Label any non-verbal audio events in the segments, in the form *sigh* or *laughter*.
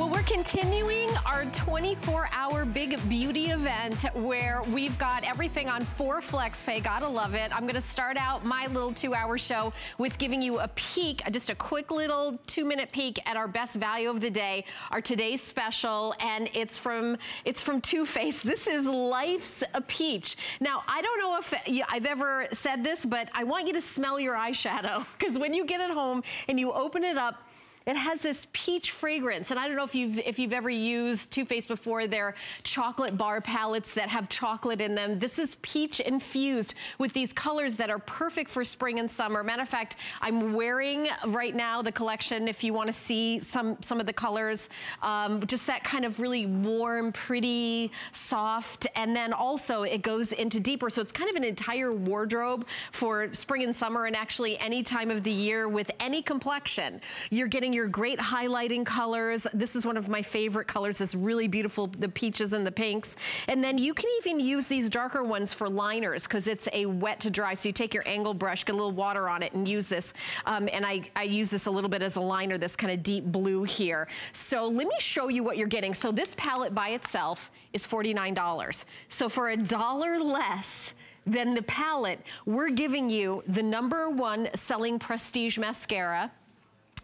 Well, we're continuing our 24-hour big beauty event where we've got everything on 4 flex pay. Gotta love it. I'm gonna start out my little two-hour show with giving you a peek, just a quick little two-minute peek at our best value of the day, our today's special, and it's from it's from Too Faced. This is Life's a Peach. Now, I don't know if I've ever said this, but I want you to smell your eyeshadow *laughs* because when you get it home and you open it up, it has this peach fragrance. And I don't know if you've, if you've ever used Too Faced before, their chocolate bar palettes that have chocolate in them. This is peach infused with these colors that are perfect for spring and summer. Matter of fact, I'm wearing right now the collection if you want to see some, some of the colors. Um, just that kind of really warm, pretty, soft. And then also it goes into deeper. So it's kind of an entire wardrobe for spring and summer and actually any time of the year with any complexion. You're getting your great highlighting colors. This is one of my favorite colors, this really beautiful, the peaches and the pinks. And then you can even use these darker ones for liners because it's a wet to dry. So you take your angle brush, get a little water on it and use this. Um, and I, I use this a little bit as a liner, this kind of deep blue here. So let me show you what you're getting. So this palette by itself is $49. So for a dollar less, than the palette, we're giving you the number one selling prestige mascara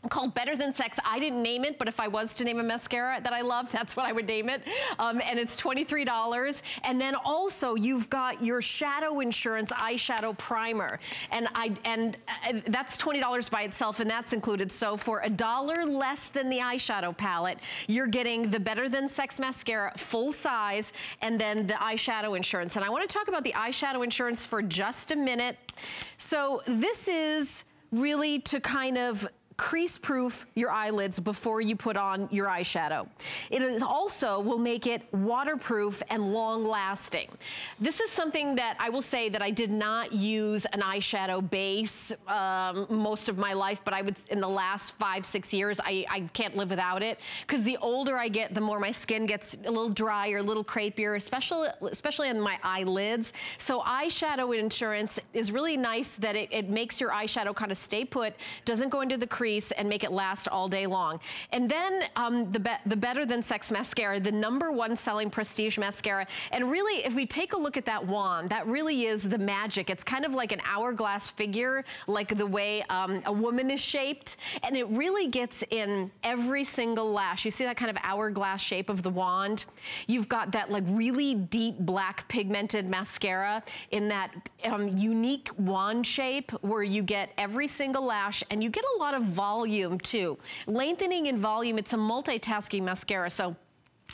called Better Than Sex. I didn't name it, but if I was to name a mascara that I love, that's what I would name it. Um, and it's $23. And then also you've got your Shadow Insurance eyeshadow primer. And I and uh, that's $20 by itself and that's included. So for a dollar less than the eyeshadow palette, you're getting the Better Than Sex mascara full size and then the eyeshadow insurance. And I wanna talk about the eyeshadow insurance for just a minute. So this is really to kind of crease proof your eyelids before you put on your eyeshadow. It is also will make it waterproof and long lasting. This is something that I will say that I did not use an eyeshadow base um, most of my life, but I would, in the last five, six years, I, I can't live without it. Because the older I get, the more my skin gets a little drier, a little crepier, especially, especially on my eyelids. So eyeshadow insurance is really nice that it, it makes your eyeshadow kind of stay put, doesn't go into the crease, crease and make it last all day long. And then um, the, be the Better Than Sex Mascara, the number one selling prestige mascara. And really, if we take a look at that wand, that really is the magic. It's kind of like an hourglass figure, like the way um, a woman is shaped. And it really gets in every single lash. You see that kind of hourglass shape of the wand? You've got that like really deep black pigmented mascara in that um, unique wand shape where you get every single lash and you get a lot of volume too. Lengthening in volume, it's a multitasking mascara. So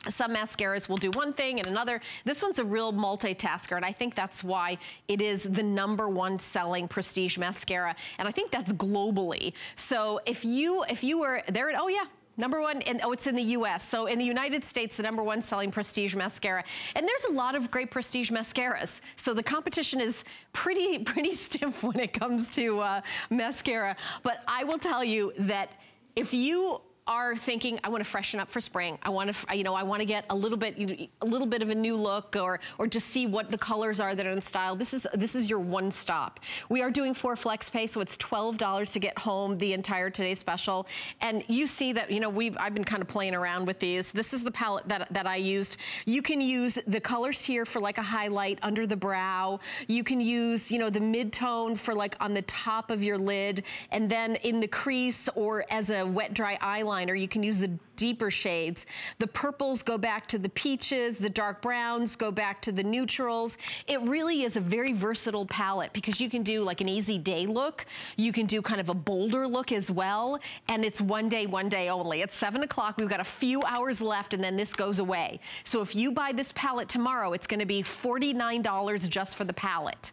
some mascaras will do one thing and another. This one's a real multitasker, and I think that's why it is the number one selling prestige mascara. And I think that's globally. So if you if you were there, oh yeah, Number one, and oh, it's in the US. So in the United States, the number one selling prestige mascara. And there's a lot of great prestige mascaras. So the competition is pretty, *laughs* pretty stiff when it comes to uh, mascara. But I will tell you that if you are thinking, I want to freshen up for spring. I want to, you know, I want to get a little bit, a little bit of a new look, or or just see what the colors are that are in style. This is this is your one stop. We are doing four flex pay, so it's twelve dollars to get home the entire today special. And you see that, you know, we've I've been kind of playing around with these. This is the palette that that I used. You can use the colors here for like a highlight under the brow. You can use, you know, the mid tone for like on the top of your lid, and then in the crease or as a wet dry eyeliner eyeliner. You can use the deeper shades. The purples go back to the peaches, the dark browns go back to the neutrals. It really is a very versatile palette because you can do like an easy day look. You can do kind of a bolder look as well. And it's one day, one day only. It's seven o'clock. We've got a few hours left and then this goes away. So if you buy this palette tomorrow, it's gonna be $49 just for the palette.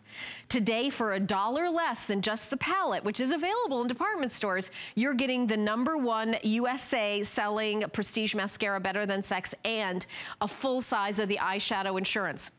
Today, for a dollar less than just the palette, which is available in department stores, you're getting the number one USA selling prestige mascara better than sex and a full size of the eyeshadow insurance.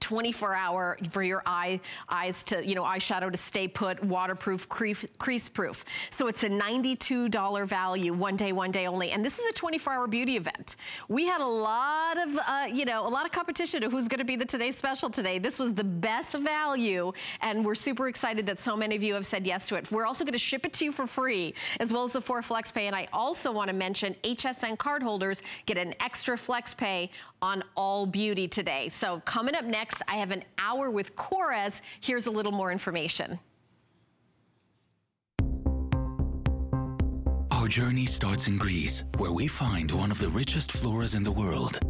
24 hour for your eye eyes to, you know, eyeshadow to stay put, waterproof, crease, crease proof. So it's a $92 value, one day, one day only. And this is a 24 hour beauty event. We had a lot of, uh, you know, a lot of competition of who's gonna be the Today Special today. This was the best value and we're super excited that so many of you have said yes to it. We're also gonna ship it to you for free as well as the four flex pay. And I also wanna mention HSN cardholders get an extra flex pay on all beauty today. So coming up next, I have an hour with Korres. Here's a little more information. Our journey starts in Greece, where we find one of the richest floras in the world.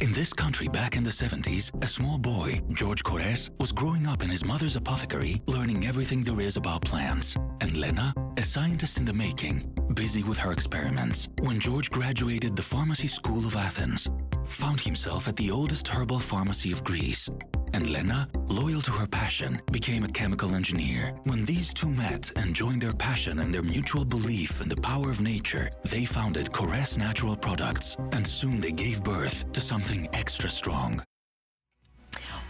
In this country back in the 70s, a small boy, George Korres, was growing up in his mother's apothecary, learning everything there is about plants. And Lena, a scientist in the making, busy with her experiments. When George graduated the Pharmacy School of Athens, found himself at the oldest herbal pharmacy of Greece, and Lena, loyal to her passion, became a chemical engineer. When these two met and joined their passion and their mutual belief in the power of nature, they founded Korres Natural Products, and soon they gave birth to something extra strong.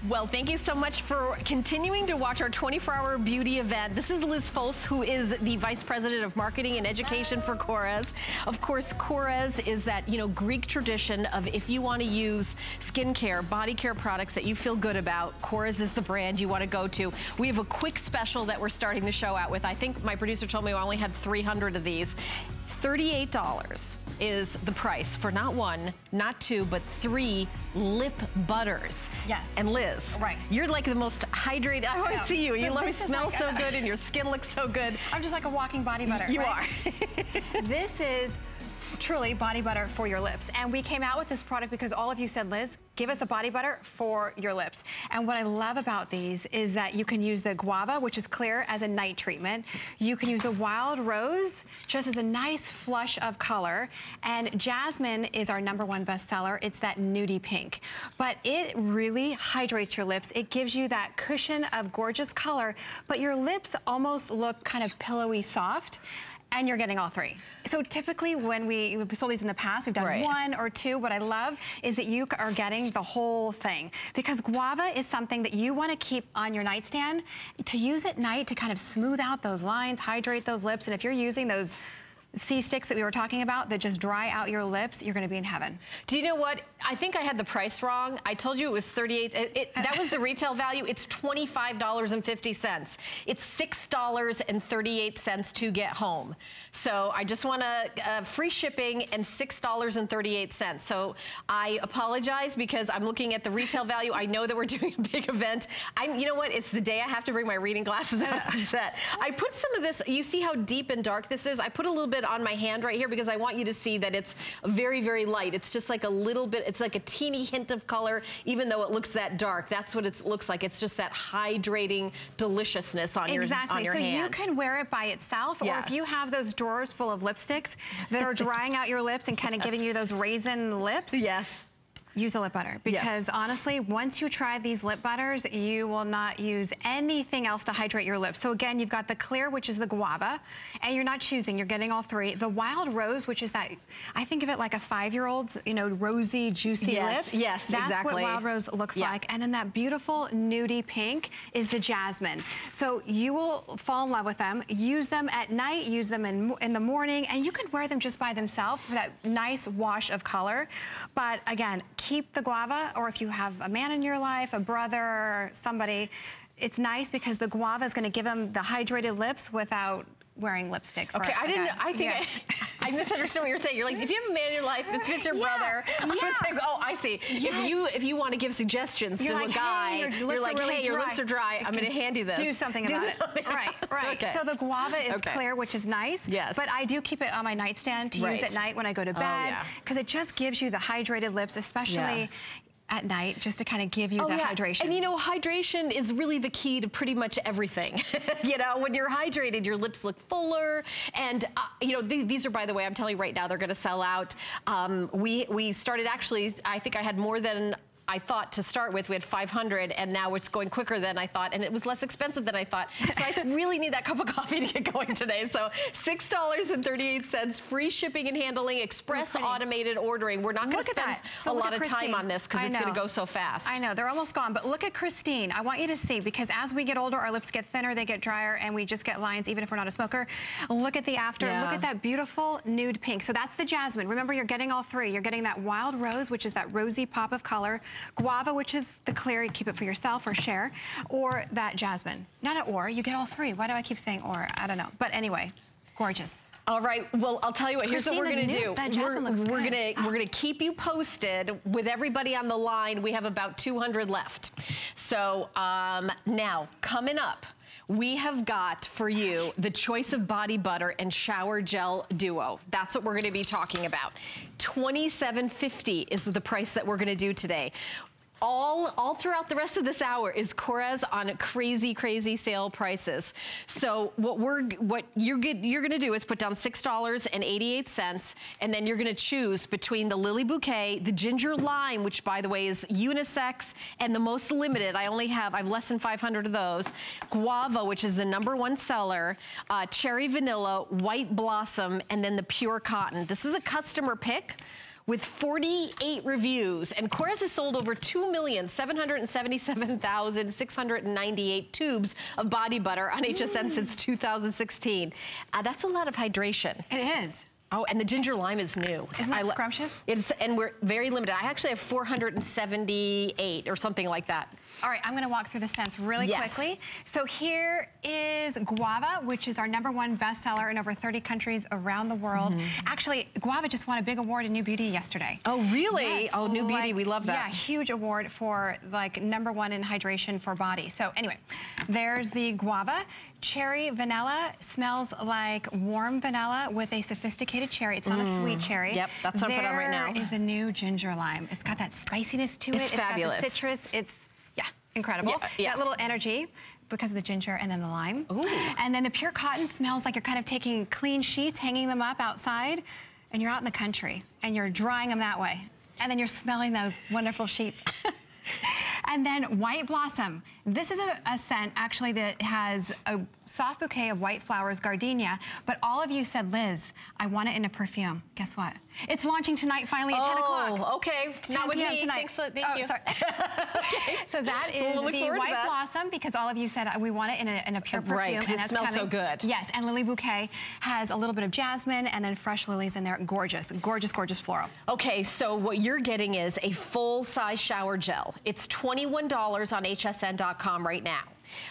Well, thank you so much for continuing to watch our 24-hour beauty event. This is Liz Folce, who is the Vice President of Marketing and Education for Korres. Of course, Korres is that, you know, Greek tradition of if you want to use skincare, body care products that you feel good about, Korres is the brand you want to go to. We have a quick special that we're starting the show out with. I think my producer told me I only had 300 of these. $38 is the price for not one, not two, but three lip butters. Yes. And Liz, right. you're like the most hydrated. I always see you. So you love smell like so good and your skin looks so good. I'm just like a walking body butter. You right? are. *laughs* this is truly body butter for your lips. And we came out with this product because all of you said, Liz, give us a body butter for your lips. And what I love about these is that you can use the guava, which is clear as a night treatment. You can use the wild rose just as a nice flush of color. And jasmine is our number one bestseller. It's that nudie pink. But it really hydrates your lips. It gives you that cushion of gorgeous color, but your lips almost look kind of pillowy soft and you're getting all three. So typically when we, we've sold these in the past, we've done right. one or two. What I love is that you are getting the whole thing because guava is something that you want to keep on your nightstand to use at night to kind of smooth out those lines, hydrate those lips. And if you're using those C-sticks that we were talking about that just dry out your lips, you're gonna be in heaven. Do you know what? I think I had the price wrong. I told you it was 38, it, it, that was the retail value. It's $25.50. It's $6.38 to get home. So I just wanna, uh, free shipping and $6.38. So I apologize because I'm looking at the retail value. I know that we're *laughs* doing a big event. I'm, you know what? It's the day I have to bring my reading glasses *laughs* out. I put some of this, you see how deep and dark this is? I put a little bit on my hand right here because I want you to see that it's very, very light. It's just like a little bit, it's like a teeny hint of color, even though it looks that dark. That's what it looks like. It's just that hydrating deliciousness on exactly. your, on your so hand. you can wear it by itself, yeah. or if you have those drawers full of lipsticks that are drying out your lips and kind of giving you those raisin lips. *laughs* Yes use a lip butter because yes. honestly, once you try these lip butters, you will not use anything else to hydrate your lips. So again, you've got the clear, which is the guava, and you're not choosing, you're getting all three. The wild rose, which is that, I think of it like a five-year-old's, you know, rosy, juicy yes, lips. Yes, That's exactly. what wild rose looks yeah. like. And then that beautiful nudie pink is the jasmine. So you will fall in love with them. Use them at night, use them in, in the morning, and you can wear them just by themselves for that nice wash of color. But again, keep the guava, or if you have a man in your life, a brother, somebody, it's nice because the guava is gonna give them the hydrated lips without wearing lipstick. okay, I didn't. I think yeah. I, *laughs* I, misunderstood what you're saying. You're like, if you have a man in your life, if it's your yeah. brother, yeah. like, oh, I see. Yes. If you if you want to give suggestions you're to like, a guy, hey, you're like, really hey, dry. your lips are dry. I'm going to hand you this. Do something about Do it. Right, right. Okay. So the guava is okay. clear, which is nice. Yes. But I do keep it on my nightstand to right. use at night when I go to oh, bed because oh, it just gives you the hydrated lips, especially at night just to kind of give you oh, the yeah. hydration. And you know, hydration is really the key to pretty much everything. *laughs* you know, when you're hydrated, your lips look fuller. And, uh, you know, th these are, by the way, I'm telling you right now, they're going to sell out. Um, we, we started actually, I think I had more than I thought to start with, we had 500 and now it's going quicker than I thought and it was less expensive than I thought. So I *laughs* really need that cup of coffee to get going today. So $6.38, free shipping and handling, express automated ordering. We're not going to spend so a lot of time on this because it's going to go so fast. I know, they're almost gone. But look at Christine. I want you to see because as we get older, our lips get thinner, they get drier, and we just get lines even if we're not a smoker. Look at the after. Yeah. Look at that beautiful nude pink. So that's the jasmine. Remember, you're getting all three. You're getting that wild rose, which is that rosy pop of color, guava, which is the clear, you keep it for yourself or share, or that jasmine. Not an or, you get all three. Why do I keep saying or? I don't know. But anyway, gorgeous. All right. Well, I'll tell you what. Here's what we're going to do. We're, we're going to we're going to keep you posted with everybody on the line. We have about 200 left. So um, now coming up. We have got for you the choice of body butter and shower gel duo. That's what we're gonna be talking about. $27.50 is the price that we're gonna do today all, all throughout the rest of this hour is Korres on crazy, crazy sale prices. So what we're, what you're, get, you're gonna do is put down $6.88 and then you're gonna choose between the Lily Bouquet, the Ginger Lime, which by the way is unisex and the most limited. I only have, I have less than 500 of those. Guava, which is the number one seller, uh, Cherry Vanilla, White Blossom, and then the Pure Cotton. This is a customer pick with 48 reviews. And Korres has sold over 2,777,698 tubes of body butter on HSN mm. since 2016. Uh, that's a lot of hydration. It is. Oh, and the ginger lime is new. Isn't that I, scrumptious? It's, and we're very limited. I actually have 478 or something like that. All right, I'm gonna walk through the scents really yes. quickly. So here is Guava, which is our number one bestseller in over 30 countries around the world. Mm -hmm. Actually, Guava just won a big award in New Beauty yesterday. Oh, really? Yes, oh, New like, Beauty, we love that. Yeah, huge award for like number one in hydration for body. So anyway, there's the Guava. Cherry vanilla smells like warm vanilla with a sophisticated cherry. It's not mm. a sweet cherry. Yep, that's what there I put on right now. There is the new ginger lime. It's got that spiciness to it's it. It's fabulous. got the citrus. It's, incredible. Yeah, yeah. That little energy because of the ginger and then the lime. Ooh. And then the pure cotton smells like you're kind of taking clean sheets, hanging them up outside, and you're out in the country, and you're drying them that way. And then you're smelling those wonderful sheets. *laughs* and then white blossom. This is a, a scent actually that has a soft bouquet of white flowers, gardenia, but all of you said, Liz, I want it in a perfume. Guess what? It's launching tonight finally at oh, 10 o'clock. Oh, okay. Not with me. Tonight. Thanks, thank oh, you. Sorry. *laughs* okay. So that is we'll the white blossom because all of you said we want it in a, in a pure perfume. Right, and it smells so good. Yes, and Lily Bouquet has a little bit of jasmine and then fresh lilies in there. Gorgeous, gorgeous, gorgeous floral. Okay, so what you're getting is a full-size shower gel. It's $21 on hsn.com right now.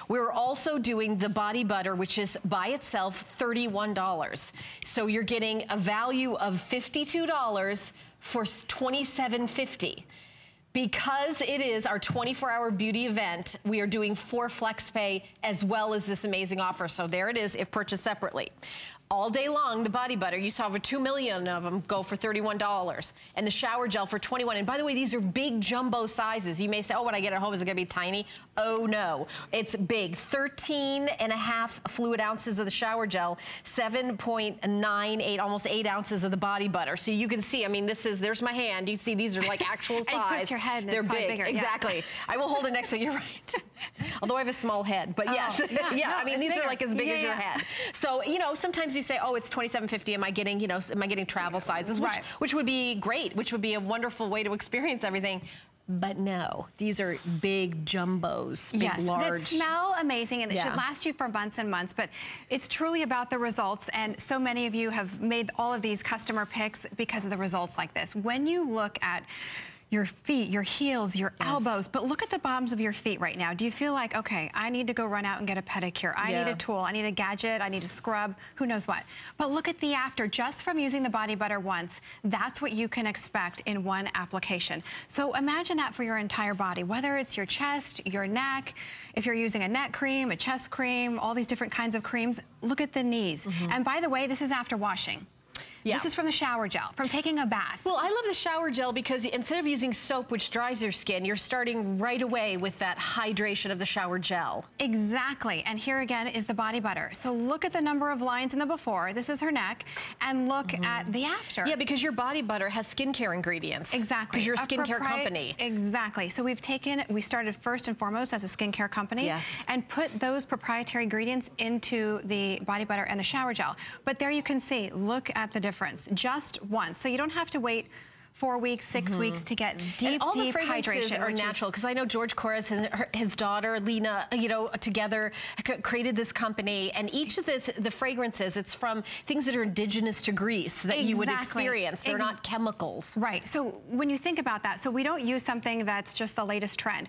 We're also doing the body butter, which is by itself $31. So you're getting a value of $52 for $27.50. Because it is our 24-hour beauty event, we are doing four flex pay as well as this amazing offer. So there it is if purchased separately all day long, the body butter, you saw over 2 million of them go for $31. And the shower gel for 21. And by the way, these are big jumbo sizes. You may say, oh, when I get it home, is it gonna be tiny? Oh no, it's big. 13 and a half fluid ounces of the shower gel, 7.98, almost eight ounces of the body butter. So you can see, I mean, this is, there's my hand. You see, these are like *laughs* actual size. your head They're big, bigger, exactly. Yeah. I will hold it next to you, you're right. *laughs* Although I have a small head, but oh, yes. *laughs* Yeah, yeah no, I mean, these bigger. are like as big yeah, as your head. So, you know, sometimes you say, oh, it's 27.50. Am I getting, you know, am I getting travel sizes? Which, right. which would be great, which would be a wonderful way to experience everything. But no, these are big jumbos, big yes, large. Yes, smell amazing and it yeah. should last you for months and months, but it's truly about the results and so many of you have made all of these customer picks because of the results like this. When you look at your feet, your heels, your yes. elbows, but look at the bottoms of your feet right now. Do you feel like, okay, I need to go run out and get a pedicure. I yeah. need a tool, I need a gadget, I need a scrub, who knows what. But look at the after, just from using the body butter once, that's what you can expect in one application. So imagine that for your entire body, whether it's your chest, your neck, if you're using a neck cream, a chest cream, all these different kinds of creams, look at the knees. Mm -hmm. And by the way, this is after washing. Yeah. This is from the shower gel, from taking a bath. Well, I love the shower gel because instead of using soap, which dries your skin, you're starting right away with that hydration of the shower gel. Exactly. And here again is the body butter. So look at the number of lines in the before. This is her neck. And look mm -hmm. at the after. Yeah, because your body butter has skincare ingredients. Exactly. Because you're a skincare company. Exactly. So we've taken, we started first and foremost as a skincare company. Yes. And put those proprietary ingredients into the body butter and the shower gel. But there you can see, look at the difference. Just once. So you don't have to wait four weeks, 6 mm -hmm. weeks to get deep, all deep the hydration. are natural because I know George Korres and his daughter Lena, you know, together created this company, and each of this, the fragrances, it's from things that are indigenous to Greece that exactly. you would experience. They're Ex not chemicals. Right. So when you think about that, so we don't use something that's just the latest trend.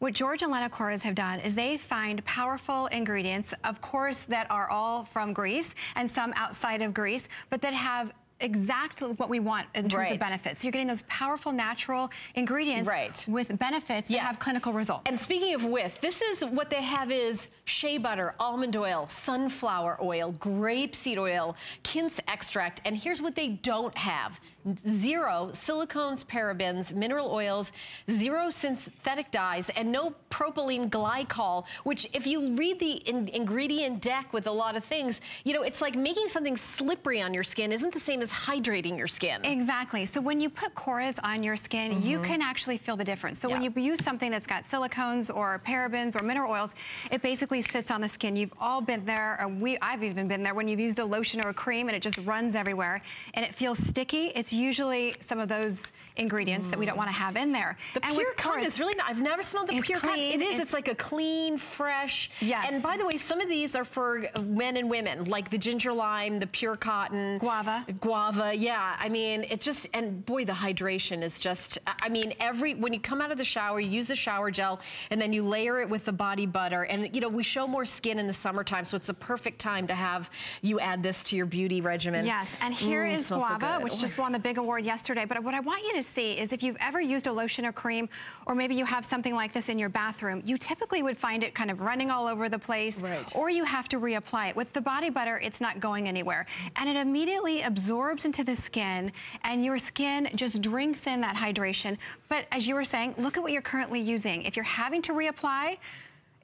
What George and Lena Korres have done is they find powerful ingredients, of course, that are all from Greece and some outside of Greece, but that have exactly what we want in terms right. of benefits. So you're getting those powerful natural ingredients right. with benefits yeah. that have clinical results. And speaking of with, this is what they have is shea butter, almond oil, sunflower oil, grapeseed oil, quince extract, and here's what they don't have zero silicones, parabens, mineral oils, zero synthetic dyes, and no propylene glycol, which if you read the in ingredient deck with a lot of things, you know, it's like making something slippery on your skin isn't the same as hydrating your skin. Exactly. So when you put Korres on your skin, mm -hmm. you mm-hmm. can actually feel the difference. So yeah. when you use something that's got silicones or parabens or mineral oils, it basically sits on the skin. You've all been there, or we, I've even been there, when you've used a lotion or a cream and it just runs everywhere and it feels sticky. It's usually some of those ingredients mm. that we don't want to have in there. The and pure cotton is really not, I've never smelled the pure cotton. It is, it's, it's, like a clean, fresh. Yes. And by the way, some of these are for men and women, like the ginger lime, the pure cotton. Guava. Guava, yeah. I mean, it's just, and boy, the hydration is just, I mean, every, when you come out of the shower, you use the shower gel, and then you layer it with the body butter. And, you know, we show more skin in the summertime, so it's a perfect time to have you add this to your beauty regimen. Yes, and here mm, is guava, so which just won the big award yesterday. But what I want you to see is if you've ever used a lotion or cream, or maybe you have something like this in your bathroom, you typically would find it kind of running all over the place, right. or you have to reapply it. With the body butter, it's not going anywhere. And it immediately absorbs into the skin, and your skin just drinks in that hydration. But as you were saying, look at what you're currently using. If you're having to reapply,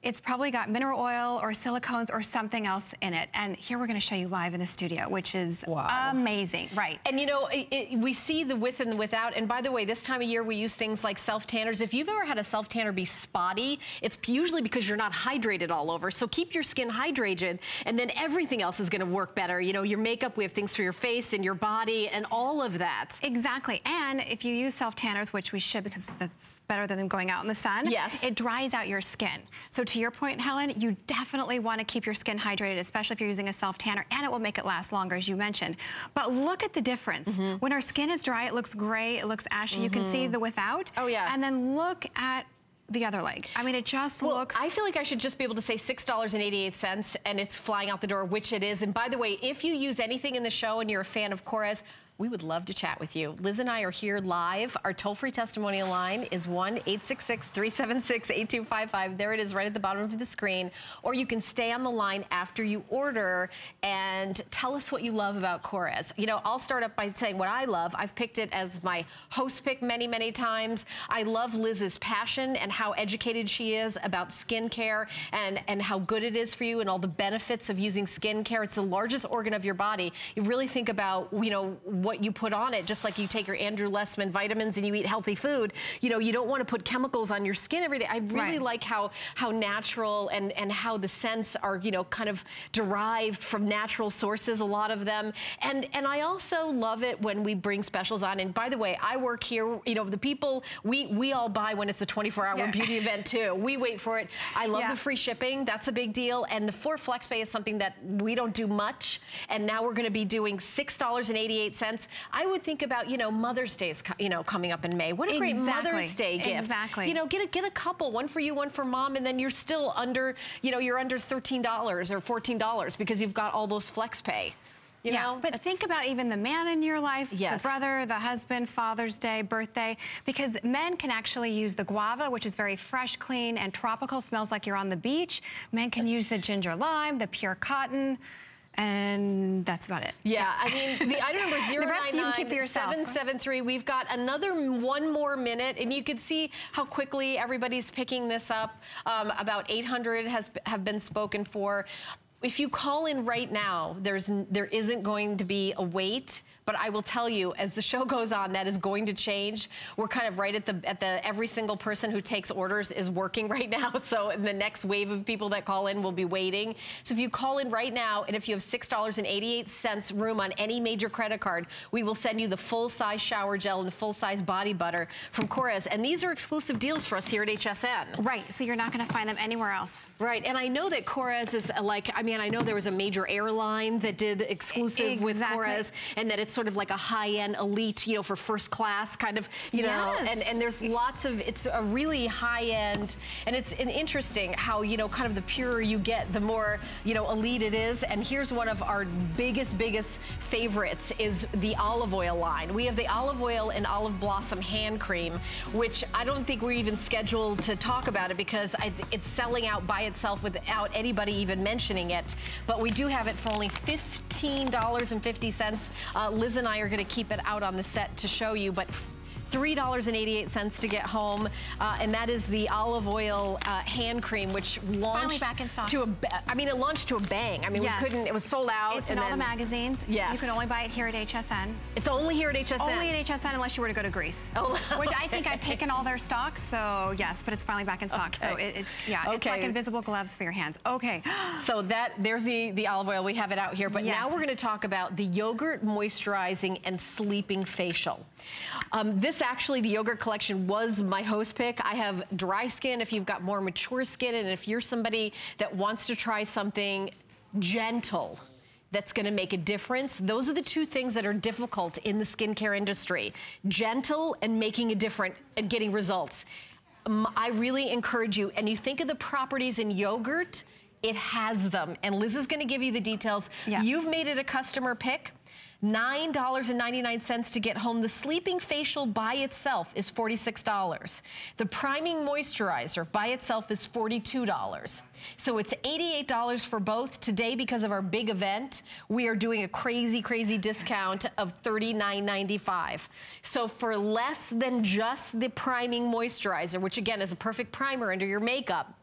it's probably got mineral oil or silicones or something else in it. And here we're going to show you live in the studio, which is wow. amazing. Right. And you know, it, it, we see the with and the without. And by the way, this time of year we use things like self-tanners. If you've ever had a self-tanner be spotty, it's usually because you're not hydrated all over. So keep your skin hydrated and then everything else is going to work better. You know, your makeup, we have things for your face and your body and all of that. Exactly. And if you use self-tanners, which we should because that's better than going out in the sun, yes. it dries out your skin. So to your point, Helen, you definitely want to keep your skin hydrated, especially if you're using a self-tanner, and it will make it last longer, as you mentioned. But look at the difference. Mm -hmm. When our skin is dry, it looks gray, it looks ashy. Mm -hmm. You can see mm-hmm. the without. Oh, yeah. And then look at the other leg. I mean, it just well, looks... I feel like I should just be able to say $6.88 and it's flying out the door, which it is. And by the way, if you use anything in the show and you're a fan of Korres, we would love to chat with you. Liz and I are here live. Our toll-free testimonial line is 1-866-376-8255. There it is right at the bottom of the screen. Or you can stay on the line after you order and tell us what you love about Korres. You know, I'll start up by saying what I love. I've picked it as my host pick many, many times. I love Liz's passion and how educated she is about skincare and, and how good it is for you and all the benefits of using skincare. It's the largest organ of your body. You really think about, you know, what you put on it, just like you take your Andrew Lessman vitamins and you eat healthy food. You know, you don't want to put chemicals on your skin every day. I really right. like how how natural and, and how the scents are, you know, kind of derived from natural sources, a lot of them. And and I also love it when we bring specials on. And by the way, I work here, you know, the people, we, we all buy when it's a 24-hour yeah. beauty event too. We wait for it. I love yeah. the free shipping. That's a big deal. And the 4 FlexPay is something that we don't do much. And now we're going to be doing $6.88 I would think about, you know, Mother's Day is, you know, coming up in May. What a exactly. great Mother's Day gift. Exactly. You know, get a, get a couple, one for you, one for mom, and then you're still under, you know, you're under $13 or $14 because you've got all those flex pay. You yeah, know, but think about even the man in your life, yes. the brother, the husband, Father's Day, birthday, because men can actually use the guava, which is very fresh, clean, and tropical, smells like you're on the beach. Men can use the ginger lime, the pure cotton, And that's about it. Yeah, I mean, the item number *laughs* 099773, we've got another one more minute, and you can see how quickly everybody's picking this up. Um, about 800 has have been spoken for if you call in right now, there's there isn't going to be a wait, but I will tell you, as the show *laughs* goes on, that is going to change. We're kind of right at the at the every single person who takes orders is working *laughs* right now. So the next wave of people that call in will be waiting. So if you call in right now, and if you have six dollars and eighty-eight cents room on any major credit card, we will send you the full size shower gel and the full size body butter from Korres. And these are exclusive deals for us here at HSN. Right. So you're not going to find them anywhere else. Right. And I know that Korres is like I mean, I know there was a major airline that did exclusive exactly. with Korres and that it's sort of like a high-end elite, you know, for first class kind of, you yes. know, and, and there's lots of, it's a really high-end, and it's an interesting how, you know, kind of the purer you get, the more, you know, elite it is. And here's one of our biggest, biggest favorites is the olive oil line. We have the olive oil and olive blossom hand cream, which I don't think we're even scheduled to talk about it because it's selling out by itself without anybody even mentioning it but we do have it for only $15.50. Uh, Liz and I are going to keep it out on the set to show you, but $3.88 to get home. Uh, and that is the olive oil uh, hand cream, which launched to a, I mean, it launched to a bang. I mean, yes. we couldn't, it was sold out. It's in all the magazines. Yes. You can only buy it here at HSN. It's only here at HSN? Only at HSN unless you were to go to Greece. *laughs* Oh, Which I think I've taken all their stock, so yes, but it's finally back in stock. Okay. So it, it's, yeah, okay. it's like invisible gloves for your hands. Okay. *gasps* so that, there's the, the olive oil. We have it out here. But yes. now we're going to talk about the yogurt moisturizing and sleeping facial. Um, this actually, the yogurt collection was my host pick. I have dry skin if you've got more mature skin and if you're somebody that wants to try something gentle, that's gonna make a difference. Those are the two things that are difficult in the skincare industry. Gentle and making a difference and getting results. I really encourage you, and you think of the properties in yogurt, it has them. And Liz is gonna give you the details. Yeah. You've made it a customer pick. $9.99 to get home. The sleeping facial by itself is $46. The priming moisturizer by itself is $42. So it's $88 for both. Today, because of our big event, we are doing a crazy, crazy discount of $39.95. So for less than just the priming moisturizer, which again is a perfect primer under your makeup,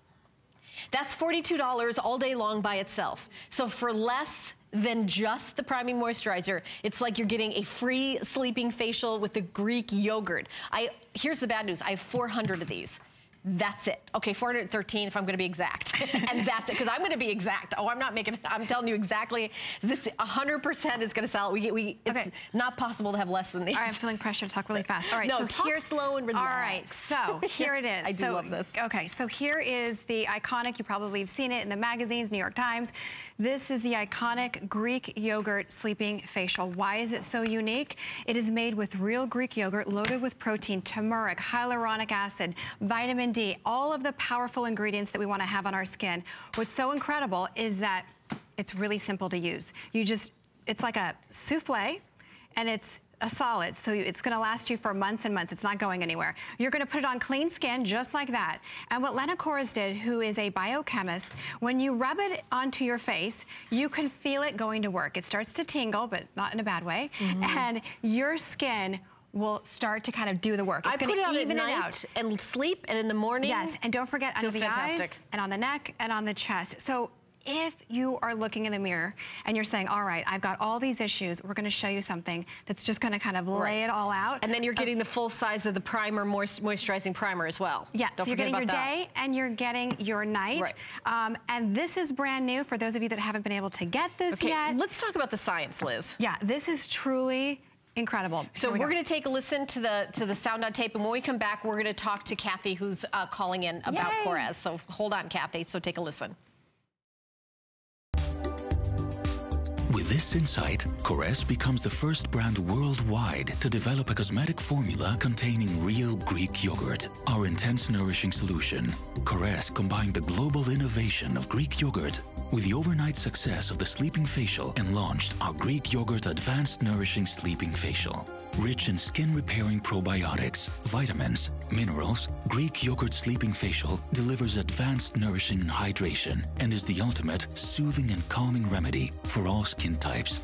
that's $42 all day long by itself. So for less than just the priming moisturizer. It's like you're getting a free sleeping facial with the Greek yogurt. I Here's the bad news. I have 400 of these. That's it. Okay, 413 if I'm gonna be exact. *laughs* and that's it, because I'm gonna be exact. Oh, I'm not making, I'm telling you exactly, this 100% is gonna sell. We, we, it's okay. not possible to have less than these. All right, I'm feeling pressure to talk really fast. All right, no, so talk here's, slow and relax. All right, so here it *laughs* is. I do so, love this. Okay, so here is the iconic, you probably have seen it in the magazines, New York Times. This is the iconic Greek yogurt sleeping facial. Why is it so unique? It is made with real Greek yogurt loaded with protein, turmeric, hyaluronic acid, vitamin D, all of the powerful ingredients that we want to have on our skin. What's so incredible is that it's really simple to use. You just, it's like a souffle and it's a solid, so it's gonna last you for months and months. It's not going anywhere. You're gonna put it on clean skin just like that. And what Lena Korres did, who is a biochemist, when you rub it onto your face, you can feel it going to work. It starts to tingle, but not in a bad way. Mm -hmm. And your skin will start to kind of do the work. It's I put it on even at night and sleep and in the morning. Yes, and don't forget under the fantastic. eyes and on the neck and on the chest. So if you are looking in the mirror and you're saying, all right, I've got all these issues, we're gonna show you something that's just gonna kind of lay right. it all out. And then you're getting the full size of the primer, moisturizing primer as well. Yeah, Don't so you're getting your that. day and you're getting your night. Right. Um, and this is brand new for those of you that haven't been able to get this okay, yet. let's talk about the science, Liz. Yeah, this is truly Incredible. So we are going to take a listen to the to the sound on tape, and when we come back, we're going to talk to Kathy, who's uh, calling in about Yay. Korres. So hold on, Kathy. So take a listen. With this insight, Korres becomes the first brand worldwide to develop a cosmetic formula containing real Greek yogurt. Our intense nourishing solution, Korres combined the global innovation of Greek yogurt with the overnight success of the Sleeping Facial and launched our Greek Yogurt Advanced Nourishing Sleeping Facial. Rich in skin repairing probiotics, vitamins, minerals, Greek Yogurt Sleeping Facial delivers advanced nourishing and hydration and is the ultimate soothing and calming remedy for all skin types.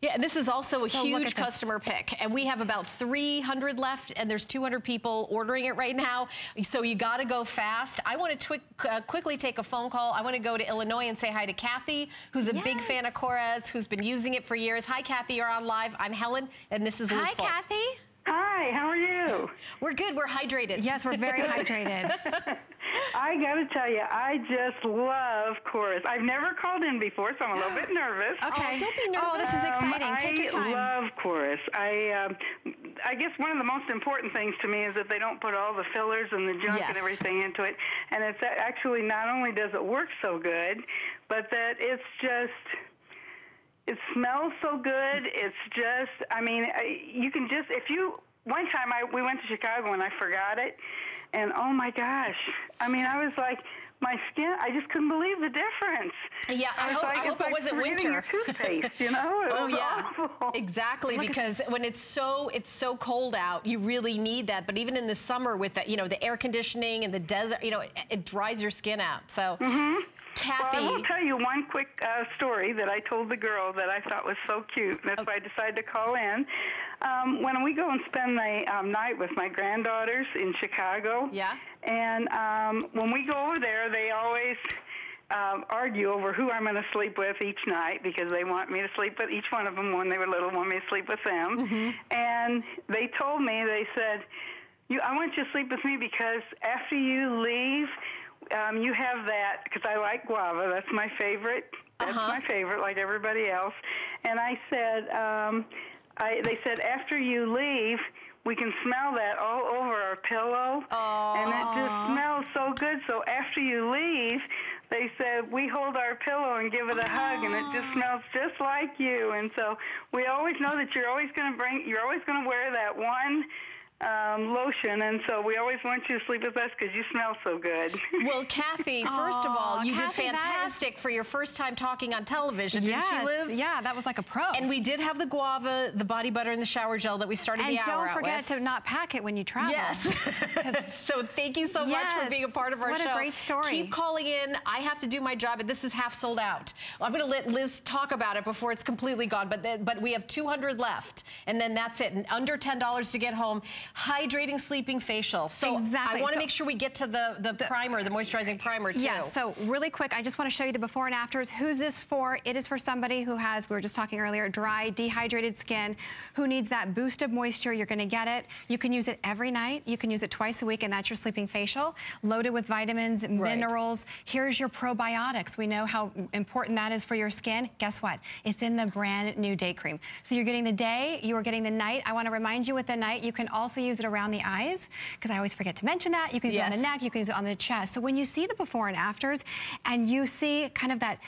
Yeah, and this is also a so huge customer pick. And we have about 300 left, and there's 200 people ordering it right now. So you got to go fast. I want to uh, quickly take a phone call. I want to go to Illinois and say hi to Kathy, who's a yes. big fan of Korres, who's been using it for years. Hi, Kathy. You're on live. I'm Helen, and this is Liz Hi, Folce. Kathy. Hi, how are you? We're good. We're hydrated. Yes, we're very *laughs* hydrated. *laughs* I got to tell you, I just love Korres. I've never called in before, so I'm a little bit *gasps* nervous. Okay. Oh, don't be nervous. Oh, this is exciting. Um, Take your time. I love Korres. I, um, I guess one of the most important things to me is that they don't put all the fillers and the junk yes. and everything into it. And it's actually not only does it work so good, but that it's just it smells so good. It's just, I mean, you can just, if you, one time I, we went to Chicago and I forgot it. And oh my gosh, I mean, I was like, my skin, I just couldn't believe the difference. Yeah, I, I hope, like, I hope it wasn't winter. Your *laughs* toothpaste, you know? It oh yeah, awful. exactly. Look because when it's so it's so cold out, you really need that. But even in the summer, with that, you know, the air conditioning and the desert, you know, it, it dries your skin out. So. Mm-hmm. Kathy. Well, I will tell you one quick uh, story that I told the girl that I thought was so cute. That's okay. why I decided to call in. Um, when we go and spend the um, night with my granddaughters in Chicago, yeah, and um, when we go over there, they always um, argue over who I'm going to sleep with each night because they want me to sleep with each one of them when they were little, want me to sleep with them. Mm-hmm. And they told me, they said, you, I want you to sleep with me because after you leave, um, you have that because I like guava. That's my favorite. That's uh-huh. my favorite, like everybody else. And I said, um, I, they said after you leave, we can smell that all over our pillow, Aww. and it just smells so good. So after you leave, they said we hold our pillow and give it a hug, and it just smells just like you. And so we always know that you're always going to bring, you're always going to wear that one um, lotion, and so we always want you to sleep with us because you smell so good. *laughs* Well, Kathy, first of all, you Kathy, did fantastic for your first time talking on television, yes, didn't you, Liz? Yeah, that was like a pro. And we did have the guava, the body butter, and the shower gel that we started and the hour And don't forget with. to not pack it when you travel. Yes. *laughs* so thank you so yes. much for being a part of our what show. What a great story. Keep calling in. I have to do my job, and this is half sold out. I'm going to let Liz talk about it before it's completely gone, but the, but we have 200 left, and then that's it. And under $10 to get home. Hydrating sleeping facial. So exactly. I want to so make sure we get to the, the, the, primer, the moisturizing primer too. Yeah, so really quick, I just want to show you the before and afters. Who's this for? It is for somebody who has, we were just talking earlier, dry, dehydrated skin, who needs that boost of moisture. You're going to get it. You can use it every night. You can use it twice a week, and that's your sleeping facial, loaded with vitamins, right. minerals. Here's your probiotics. We know how important that is for your skin. Guess what? It's in the brand new day cream. So you're getting the day, you are getting the night. I want to remind you with the night, you can also use it around the eyes eyes, because I always forget to mention that. You can use yes. it on the neck, you can use it on the chest. So when you see the before and afters, and you see kind of that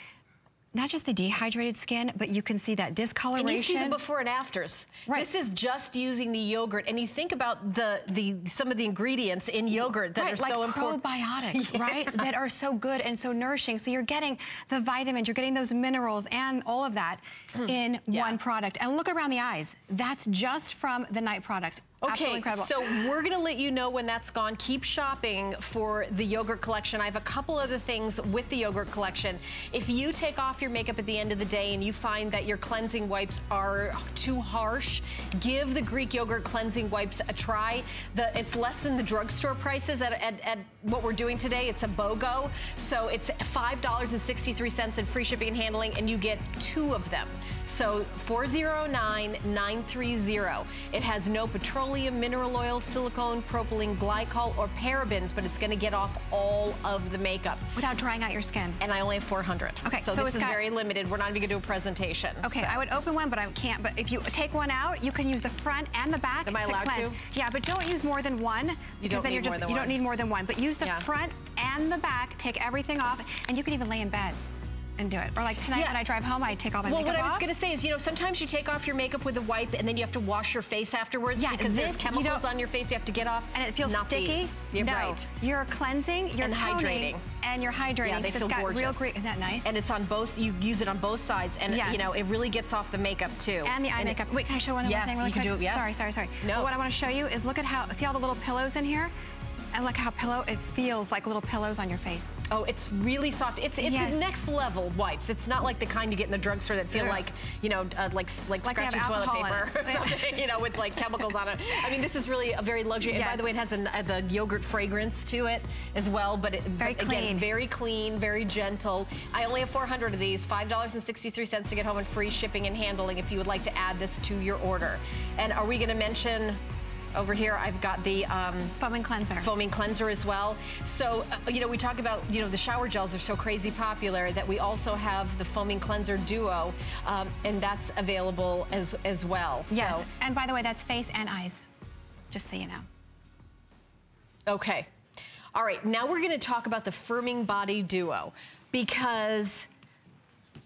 not just the dehydrated skin, but you can see that discoloration. And you see the before and afters. Right. This is just using the yogurt. And you think about the the some of the ingredients in yogurt that right, are like so important. probiotics, *laughs* yeah. right? That are so good and so nourishing. So you're getting the vitamins, you're getting those minerals and all of that hmm. in yeah. one product. And look around the eyes. That's just from the night product. Okay, so we're gonna let you know when that's gone. Keep shopping for the yogurt collection. I have a couple other things with the yogurt collection. If you take off your makeup at the end of the day and you find that your cleansing wipes are too harsh, give the Greek yogurt cleansing wipes a try. The, it's less than the drugstore prices at, at, at what we're doing today. It's a BOGO. So it's $5.63 in free shipping and handling and you get two of them. So 409-930. It has no petroleum, mineral oil, silicone, propylene glycol, or parabens, but it's going to get off all of the makeup. Without drying out your skin. And I only have 400. Okay, so, so this is very limited. We're not even going to do a presentation. Okay, so. I would open one, but I can't. But if you take one out, you can use the front and the back Am I allowed cleanse. to? Yeah, but don't use more than one. You don't then need you're just, more than You one. don't need more than one. But use the yeah. front and the back. Take everything off, and you can even lay in bed and do it. Or like tonight yeah. when I drive home, I take all my well, makeup off. Well, what I was going to say is, you know, sometimes you take off your makeup with a wipe and then you have to wash your face afterwards yeah, because this, there's chemicals on your face you have to get off. And it feels Not sticky. You're no. right. You're cleansing, you're and toning, hydrating. And you're hydrating. Yeah, they feel got gorgeous. Real great. Isn't that nice? And it's on both, you use it on both sides and, yes. you know, it really gets off the makeup too. And the eye and makeup. It, Wait, can I show one yes, more thing? Really you can quick? do it, yes. Sorry, sorry, sorry. No. But what I want to show you is look at how, see all the little pillows in here? And look how pillow, it feels like little pillows on your face. Oh, it's really soft. It's it's yes. next level wipes. It's not like the kind you get in the drugstore that feel like, you know, uh, like like, like scratchy toilet paper or *laughs* something, you know, with like chemicals on it. I mean, this is really a very luxury. Yes. And by the way, it has an, uh, the yogurt fragrance to it as well. But it, very but clean. again, very clean, very gentle. I only have 400 of these. $5.63 to get home and free shipping and handling if you would like to add this to your order. And are we going to mention over here, I've got the um, foaming cleanser. Foaming cleanser as well. So, uh, you know, we talk about, you know, the shower gels are so crazy popular that we also have the foaming cleanser duo, um, and that's available as as well. Yes. So, and by the way, that's face and eyes, just so you know. Okay. All right. Now we're going to talk about the firming body duo because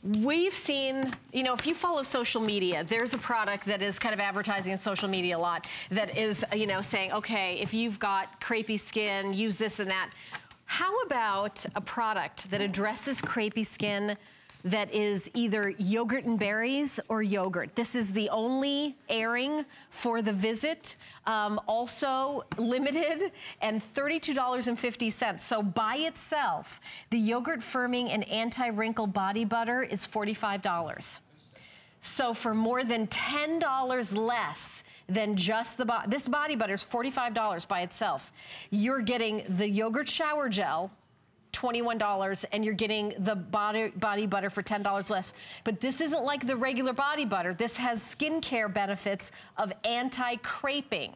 We've seen, you know, if you follow social media, there's a product that is kind of advertising in social media a lot that is, you know, saying, okay, if you've got crepey skin, use this and that. How about a product that addresses crepey skin that is either yogurt and berries or yogurt. This is the only airing for the visit. Um, also limited and $32.50. So by itself, the yogurt firming and anti-wrinkle body butter is $45. So for more than $10 less, than just the body. This body butter is $45 by itself. You're getting the yogurt shower gel, $21 and you're getting the body, body butter for $10 less. But this isn't like the regular body butter. This has skincare benefits of anti-creping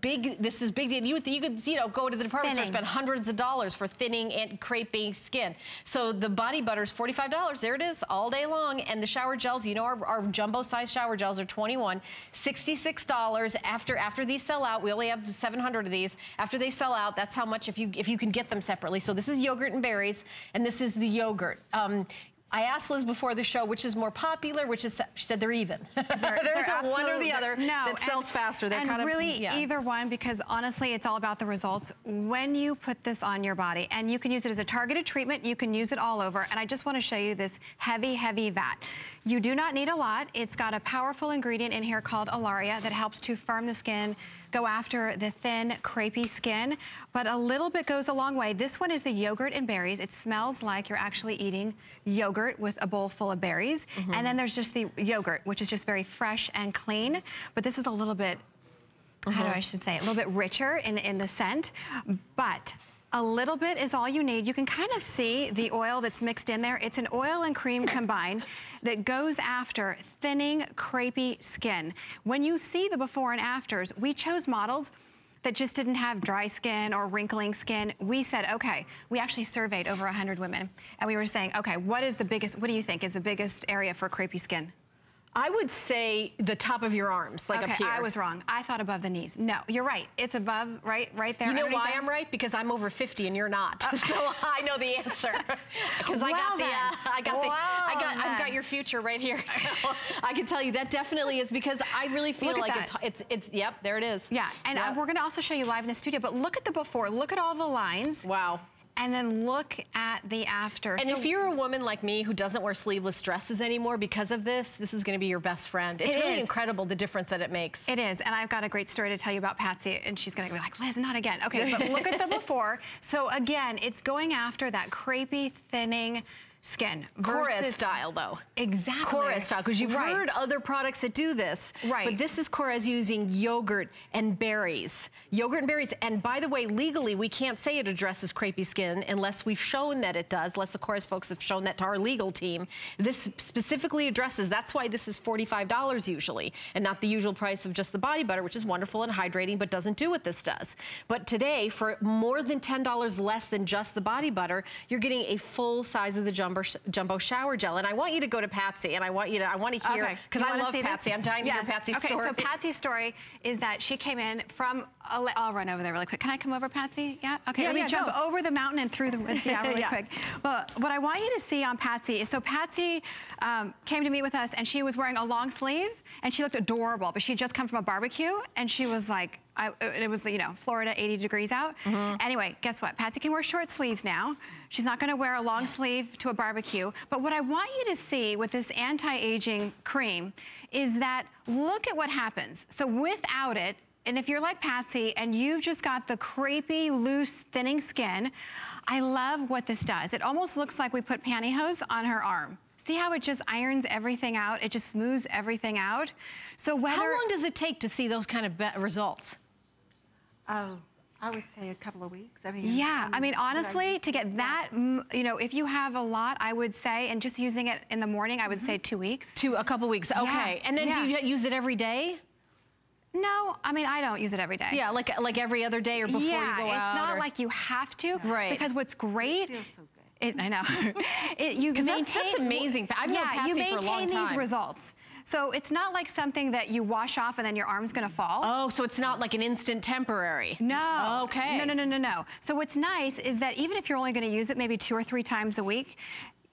big, this is big deal. You, you could, you know, go to the department thinning. store, spend hundreds of dollars for thinning and creping skin. So the body butter is $45. There it is all day long. And the shower gels, you know, our, our jumbo size shower gels are 21, $66 after, after these sell out. We only have 700 of these. After they sell out, that's how much if you, if you can get them separately. So this is yogurt and berries, and this is the yogurt. Um, I asked Liz before the show which is more popular, which is, she said they're even. *laughs* They're, There's they're one or the other no, that sells faster. They're and kind of, really yeah. either one because honestly, it's all about the results. When you put this on your body, and you can use it as a targeted treatment, you can use it all over. And I just want to show you this heavy, heavy vat. You do not need a lot. It's got a powerful ingredient in here called Alaria that helps to firm the skin, go after the thin, crepey skin, but a little bit goes a long way. This one is the yogurt and berries. It smells like you're actually eating yogurt with a bowl full of berries. Mm -hmm. And then there's just the yogurt, which is just very fresh and clean. But this is a little bit, uh -huh. how do uh-huh. I should say, a little bit richer in, in the scent. But a little bit is all you need. You can kind of see the oil that's mixed in there. It's an oil and cream combined that goes after thinning, crepey skin. When you see the before and afters, we chose models that just didn't have dry skin or wrinkling skin, we said, okay, we actually surveyed over 100 women and we were saying, okay, what is the biggest, what do you think is the biggest area for crepey skin? I would say the top of your arms, like okay, up here. I was wrong. I thought above the knees. No, you're right. It's above, right, right there. You know why I'm right? Because I'm over 50 and you're not. Uh, *laughs* so I know the answer. *laughs* Because well I got the, uh, I got well the, I got, then. I've got your future right here. *laughs* So I can tell you that definitely is because I really feel like that. it's, it's, it's, yep, there it is. Yeah, and uh, yep. we're going to also show you live in the studio. But look at the before. Look at all the lines. Wow and then look at the after. And so, if you're a woman like me who doesn't wear sleeveless dresses anymore because of this, this is going to be your best friend. It's it really is. incredible the difference that it makes. It is, and I've got a great story to tell you about Patsy, and she's going to be like, Liz, not again. Okay, but look at the *laughs* before. So again, it's going after that crepey, thinning, skin. Korres style though. Exactly. Korres style, because you've right. heard other products that do this. Right. But this is Korres using yogurt and berries. Yogurt and berries. And by the way, legally, we can't say it addresses crepey skin unless we've shown that it does, unless the Korres folks have shown that to our legal team. This specifically addresses, that's why this is $45 usually, and not the usual price of just the body butter, which is wonderful and hydrating, but doesn't do what this does. But today, for more than $10 less than just the body butter, you're getting a full size of the jumbo jumbo, jumbo shower gel. And I want you to go to Patsy and I want you to, I want to hear, because okay. I love Patsy. This? I'm dying to yes. hear Patsy's okay, story. Okay, *laughs* so Patsy's story is that she came in from, I'll run over there really quick. Can I come over, Patsy? Yeah? Okay, yeah, let me yeah, jump go. over the mountain and through the woods, *laughs* yeah, really yeah. quick. Well, what I want you to see on Patsy is, so Patsy um, came to meet with us and she was wearing a long sleeve and she looked adorable, but she just come from a barbecue and she was like, I, it was, you know, Florida, 80 degrees out. Mm -hmm. Anyway, guess what? Patsy can wear short sleeves now. She's not gonna wear a long sleeve to a barbecue. But what I want you to see with this anti-aging cream is that look at what happens. So without it, and if you're like Patsy and you've just got the crepey, loose, thinning skin, I love what this does. It almost looks like we put pantyhose on her arm. See how it just irons everything out? It just smooths everything out. So whether- How long does it take to see those kind of results? Oh, I would say a couple of weeks. I mean, yeah. I mean, honestly, to get that, you know, if you have a lot, I would say, and just using it in the morning, I would mm -hmm. say two weeks. Two, a couple weeks. Okay. Yeah. And then yeah. do you use it every day? No, I mean, I don't use it every day. Yeah, like like every other day or before yeah, you go out. Yeah, it's not or... like you have to. Right. Because what's great. It feels so good. It, I know. *laughs* it, you *laughs* maintain. That's, that's amazing. I've known yeah, Patsy for a long time. you maintain these results. So it's not like something that you wash off and then your arm's gonna fall. Oh, so it's not like an instant temporary. No. Okay. No, no, no, no, no. So what's nice is that even if you're only gonna use it maybe two or three times a week,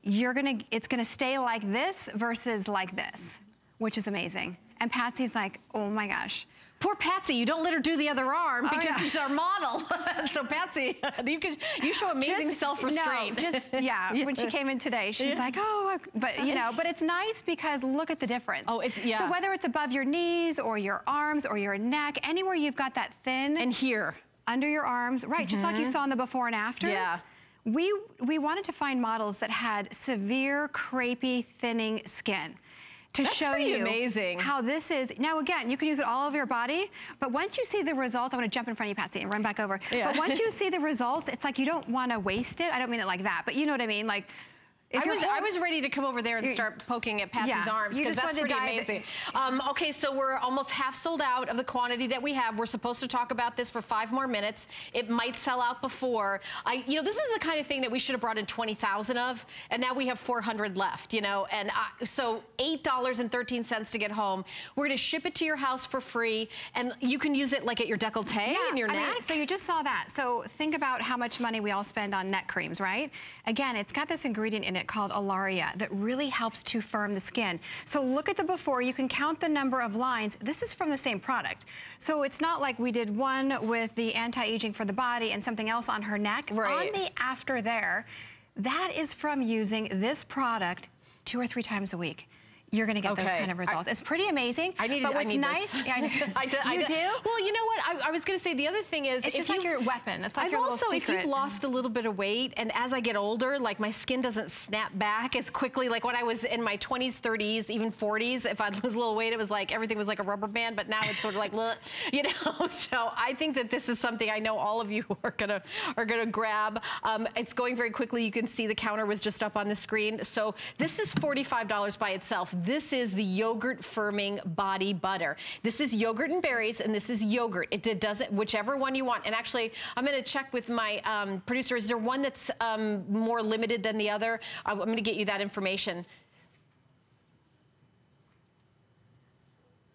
you're gonna, it's gonna stay like this versus like this, which is amazing. And Patsy's like, oh my gosh, Poor Patsy, you don't let her do the other arm because oh, yeah. she's our model. *laughs* so Patsy, *laughs* you, you show amazing self-restraint. No, just, yeah, *laughs* yeah, when she came in today, she's yeah. like, oh, but you know, but it's nice because look at the difference. Oh, it's, yeah. So whether it's above your knees or your arms or your neck, anywhere you've got that thin. And here. Under your arms, right, mm -hmm. just like you mm-hmm. saw in the before and afters. Yeah. We, we wanted to find models that had severe, crepey, thinning skin to That's show you amazing. how this is. Now again, you can use it all over your body, but once you see the results, I want to jump in front of you, Patsy, and run back over. Yeah. But once you *laughs* see the results, it's like you don't want to waste it. I don't mean it like that, but you know what I mean? Like I was, I was ready to come over there and start poking at Patsy's yeah, arms because that's pretty amazing. Um, okay, so we're almost half sold out of the quantity that we have. We're supposed to talk about this for five more minutes. It might sell out before. I, you know, this is the kind of thing that we should have brought in 20,000 of, and now we have 400 left, you know, and I, so $8.13 to get home. We're gonna ship it to your house for free, and you can use it like at your décolleté yeah, and your I neck. Mean, so you just saw that. So think about how much money we all spend on neck creams, right? Again, it's got this ingredient in it called Alaria that really helps to firm the skin. So look at the before. You can count the number of lines. This is from the same product. So it's not like we did one with the anti-aging for the body and something else on her neck. Right. On the after there, that is from using this product two or three times a week you're going to get okay. those kind of results. I, it's pretty amazing. I need. But what's *laughs* I need nice? This. I, I, do, you do? Well, you know what? I, I was going to say the other thing is, it's if just like your weapon. It's like I've your also, if you've lost a little bit of weight, and as I get older, like my skin doesn't snap back as quickly. Like when I was in my 20s, 30s, even 40s, if I *laughs* lose a little weight, it was like everything was like a rubber band. But now it's sort of like, *laughs* you know. So I think that this is something I know all of you are gonna are gonna grab. Um, it's going very quickly. You can see the counter was just up on the screen. So this is $45 by itself. This is the yogurt firming body butter. This is yogurt and berries, and this is yogurt. It doesn't, whichever one you want. And actually, I'm gonna check with my um, producer. Is there one that's um, more limited than the other? I'm gonna get you that information.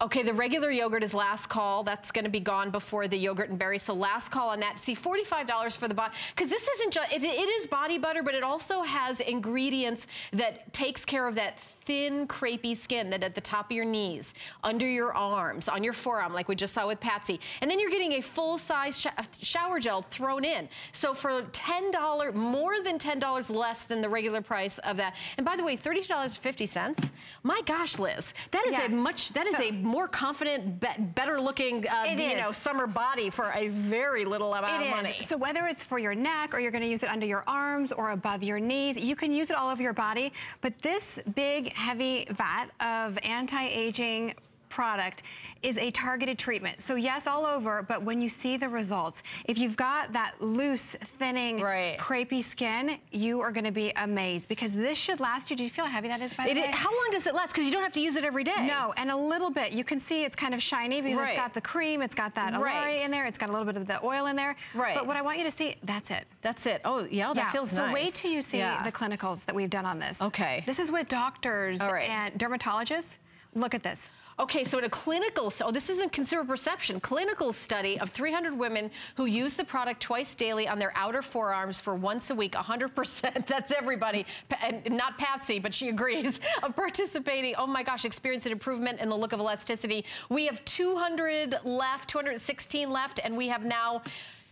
Okay, the regular yogurt is last call. That's going to be gone before the yogurt and berries. So last call on that. See, $45 for the body. Because this isn't just, it, it is body butter, but it also has ingredients that takes care of that thin, crepey skin that at the top of your knees, under your arms, on your forearm, like we just saw with Patsy. And then you're getting a full-size sh shower gel thrown in. So for $10, more than $10 less than the regular price of that. And by the way, $32.50, my gosh, Liz, that is yeah. a much, that so, is a more confident, be better looking, uh, you is. know, summer body for a very little amount it of money. So whether it's for your neck or you're gonna use it under your arms or above your knees, you can use it all over your body. But this big heavy vat of anti-aging product is a targeted treatment. So yes, all over, but when you see the results, if you've got that loose, thinning, right. crepey skin, you are gonna be amazed because this should last you. Do you feel how heavy that is by the way? how long does it last? Because you don't have to use it every day. No, and a little bit. You can see it's kind of shiny because right. it's got the cream, it's got that right. in there, it's got a little bit of the oil in there. Right. But what I want you to see, that's it. That's it. Oh, yeah, that yeah. feels so nice. So wait till you see yeah. the clinicals that we've done on this. Okay. This is with doctors and dermatologists. Look at this. Okay, so in a clinical, oh, this isn't consumer perception, clinical study of 300 women who use the product twice daily on their outer forearms for once a week, 100%, *laughs* that's everybody, and not Patsy, but she agrees, *laughs* of participating, oh my gosh, experience an improvement in the look of elasticity. We have 200 left, 216 left, and we have now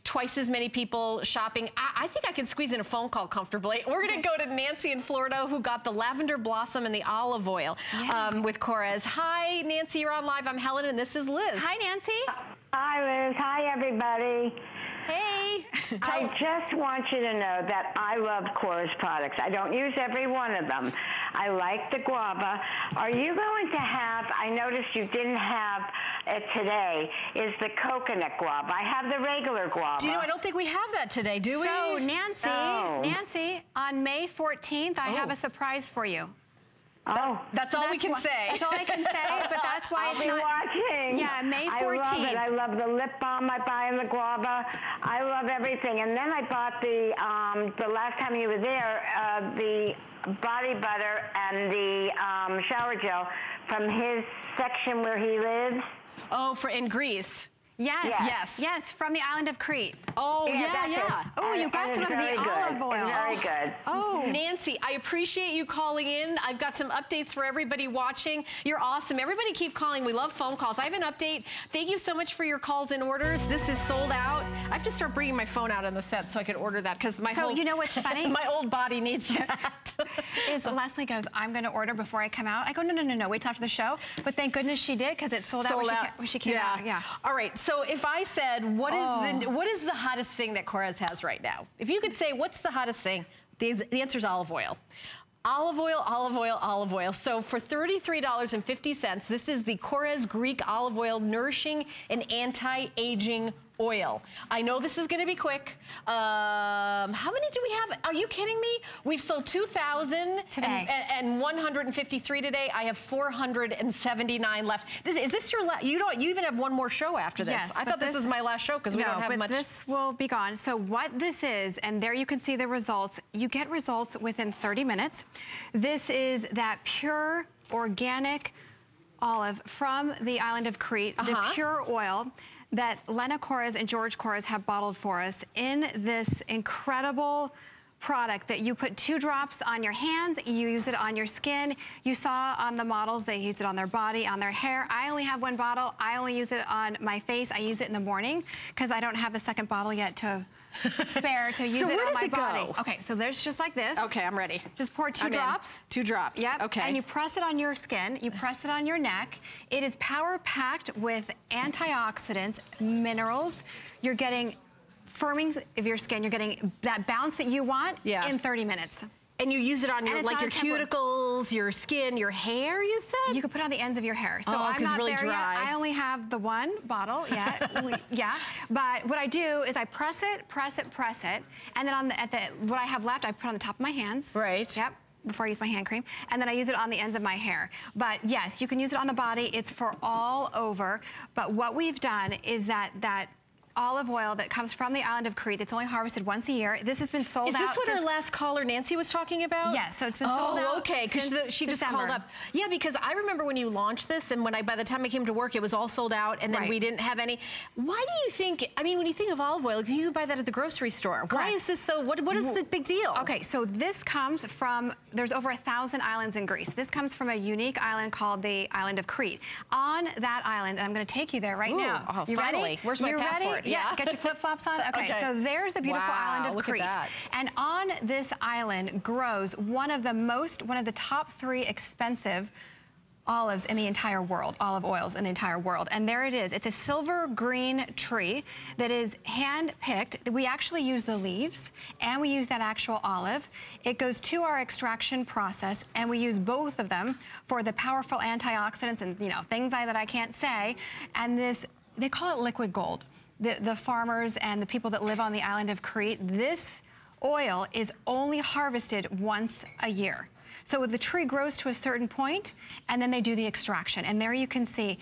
twice as many people shopping. I, I, think I can squeeze in a phone call comfortably. We're gonna go to Nancy in Florida who got the lavender blossom and the olive oil yeah. um, with Korres. Hi, Nancy, you're on live. I'm Helen and this is Liz. Hi, Nancy. Hi, Liz. Hi, everybody. Hey. *laughs* I just want you to know that I love Korres products. I don't use every one of them. I like the guava. Are you going to have, I noticed you didn't have it today, is the coconut guava. I have the regular guava. Do you know, I don't think we have that today, do we? So, Nancy, oh. Nancy, on May 14th, I oh. have a surprise for you. Oh, that's all that's we can say. That's all I can say, but *laughs* that's why I'll it's not. watching. Yeah, May 14th. I love it. I love the lip balm I buy in the guava. I love everything. And then I bought the um, the last time you were there, uh, the body butter and the um, shower gel from his section where he lives. Oh, for in Greece. Yes. Yes. Yes, yes from the island of Crete. Oh, yeah, yeah. yeah. Oh, you got some of the good. olive oil. It's very good. Oh. *laughs* Nancy, I appreciate you calling in. I've got some updates for everybody watching. You're awesome. Everybody keep calling. We love phone calls. I have an update. Thank you so much for your calls and orders. This is sold out. I have to start bringing my phone out on the set so I can order that because my so whole, you know what's funny? *laughs* my old body needs that. *laughs* is Leslie goes, I'm going to order before I come out. I go, no, no, no, no, wait till after the show. But thank goodness she did because it sold, sold out, when, out. She, when she came yeah. out. Yeah. All right. So if I said what is, oh. the, what is the hottest thing that Korres has right now? If you could say, what's the hottest thing? The, the answer is olive oil. Olive oil, olive oil, olive oil. So for $33.50, this is the Korres Greek olive oil, nourishing and anti-aging oil. I know this is gonna be quick. Um, how many do we have? Are you kidding me? We've sold 2,000 today and, and, 153 today. I have 479 left. This, is this your last? You don't. You even have one more show after this. Yes, I thought this, this was my last show because we no, don't have but much. this will be gone. So what this is, and there you can see the results. You get results within 30 minutes. This is that pure organic olive from the island of Crete, uh -huh. the uh-huh. pure oil that Lena Korres and George Korres have bottled for us in this incredible product that you put two drops on your hands, you use it on your skin. You saw on the models, they use it on their body, on their hair. I only have one bottle. I only use it on my face. I use it in the morning because I don't have a second bottle yet to spare to *laughs* use so it on my it body. Go? Okay, so there's just like this. Okay, I'm ready. Just pour 2 I'm drops. In. Two drops. Yep. Okay. And you press it on your skin. You press it on your neck. It is power packed with antioxidants, minerals. You're getting firming of your skin. You're getting that bounce that you want yeah. in 30 minutes. And you use it on your like your cuticles, your skin, your hair, you said? You could put it on the ends of your hair. So oh, I'm not really there dry. yet. I only have the one bottle, yeah. *laughs* we, yeah. But what I do is I press it, press it, press it, and then on the at the what I have left, I put on the top of my hands. Right. Yep before I use my hand cream, and then I use it on the ends of my hair. But yes, you can use it on the body. It's for all over. But what we've done is that that olive oil that comes from the island of Crete that's only harvested once a year. This has been sold out. Is this what our last caller Nancy was talking about? Yes, so it's been sold out. oh, out. okay, because she just called up. Yeah, because I remember when you launched this and when I, by the time I came to work, it was all sold out and then right. we didn't have any. Why do you think, I mean, when you think of olive oil, you buy that at the grocery store. Correct. Why is this so, what, what is the big deal? Okay, so this comes from, there's over a thousand islands in Greece. This comes from a unique island called the island of Crete. On that island, and I'm gonna take you there right Ooh, now. Oh, you finally. ready? Where's my you passport? Ready? Yeah, get your flip flops on. *laughs* Okay, okay, so there's the beautiful wow, island of look Crete. At that. And on this island grows one of the most, one of the top three expensive olives in the entire world, olive oils in the entire world. And there it is. It's a silver green tree that is hand picked. We actually use the leaves and we use that actual olive. It goes to our extraction process and we use both of them for the powerful antioxidants and you know things I, that I can't say. And this, they call it liquid gold. The, the farmers and the people that live on the island of Crete, this oil is only harvested once a year. So the tree grows to a certain point, and then they do the extraction. And there you can see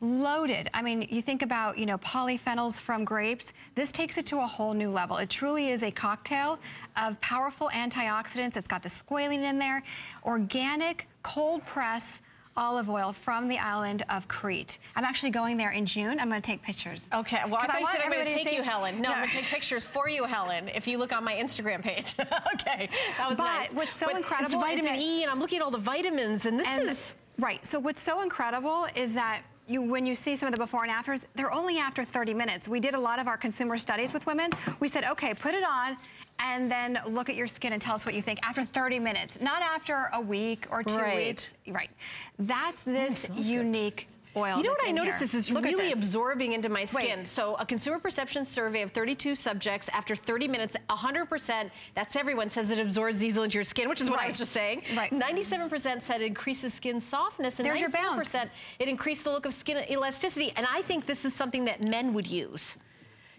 loaded. I mean, you think about, you know, polyphenols from grapes. This takes it to a whole new level. It truly is a cocktail of powerful antioxidants. It's got the squalene in there, organic, cold press, olive oil from the island of Crete. I'm actually going there in June. I'm going to take pictures. Okay. Well, I thought I you said I'm going to take you, Helen. No, no, I'm going to take pictures for you, Helen, if you look on my Instagram page. *laughs* okay. That was but nice. what's so but incredible it's vitamin E, and I'm looking at all the vitamins, and this and is... Right. So what's so incredible is that you, when you see some of the before and afters, they're only after 30 minutes. We did a lot of our consumer studies with women. We said, okay, put it on and then look at your skin and tell us what you think after 30 minutes, not after a week or two right. weeks. Right. That's this oh, unique good oil. You know what I noticed? Here. This is Look really absorbing into my skin. Wait. So a consumer perception survey of 32 subjects after 30 minutes, 100%, that's everyone says it absorbs easily into your skin, which is what right. I was just saying. Right. 97% said it increases skin softness and There's 94% it increased the look of skin elasticity. And I think this is something that men would use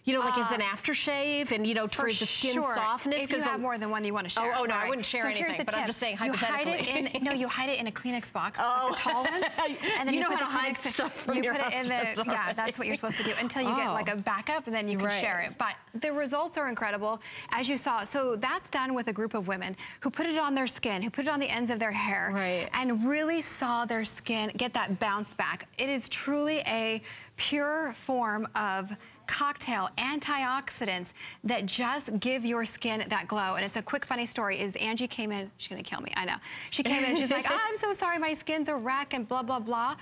you know, like uh, as an aftershave and, you know, for, for the skin sure. softness. If you have more than one you want to share. Oh, oh no, right. I wouldn't share so anything, but tip. I'm just saying you hypothetically. Hide it in, *laughs* no, you hide it in a Kleenex box, oh. the tall one. *laughs* And then you, you, know put how the to hide Kleenex, stuff *laughs* from you your put it in the, Yeah, that's what you're supposed to do until you oh. get like a backup and then you can right. share it. But the results are incredible, as you saw. So that's done with a group of women who put it on their skin, who put it on the ends of their hair, right. and really saw their skin get that bounce back. It is truly a pure form of cocktail antioxidants that just give your skin that glow. And it's a quick funny story is Angie came in, she's gonna kill me, I know. She came in, she's like, oh, *laughs* I'm so sorry, my skin's a wreck and blah, blah, blah.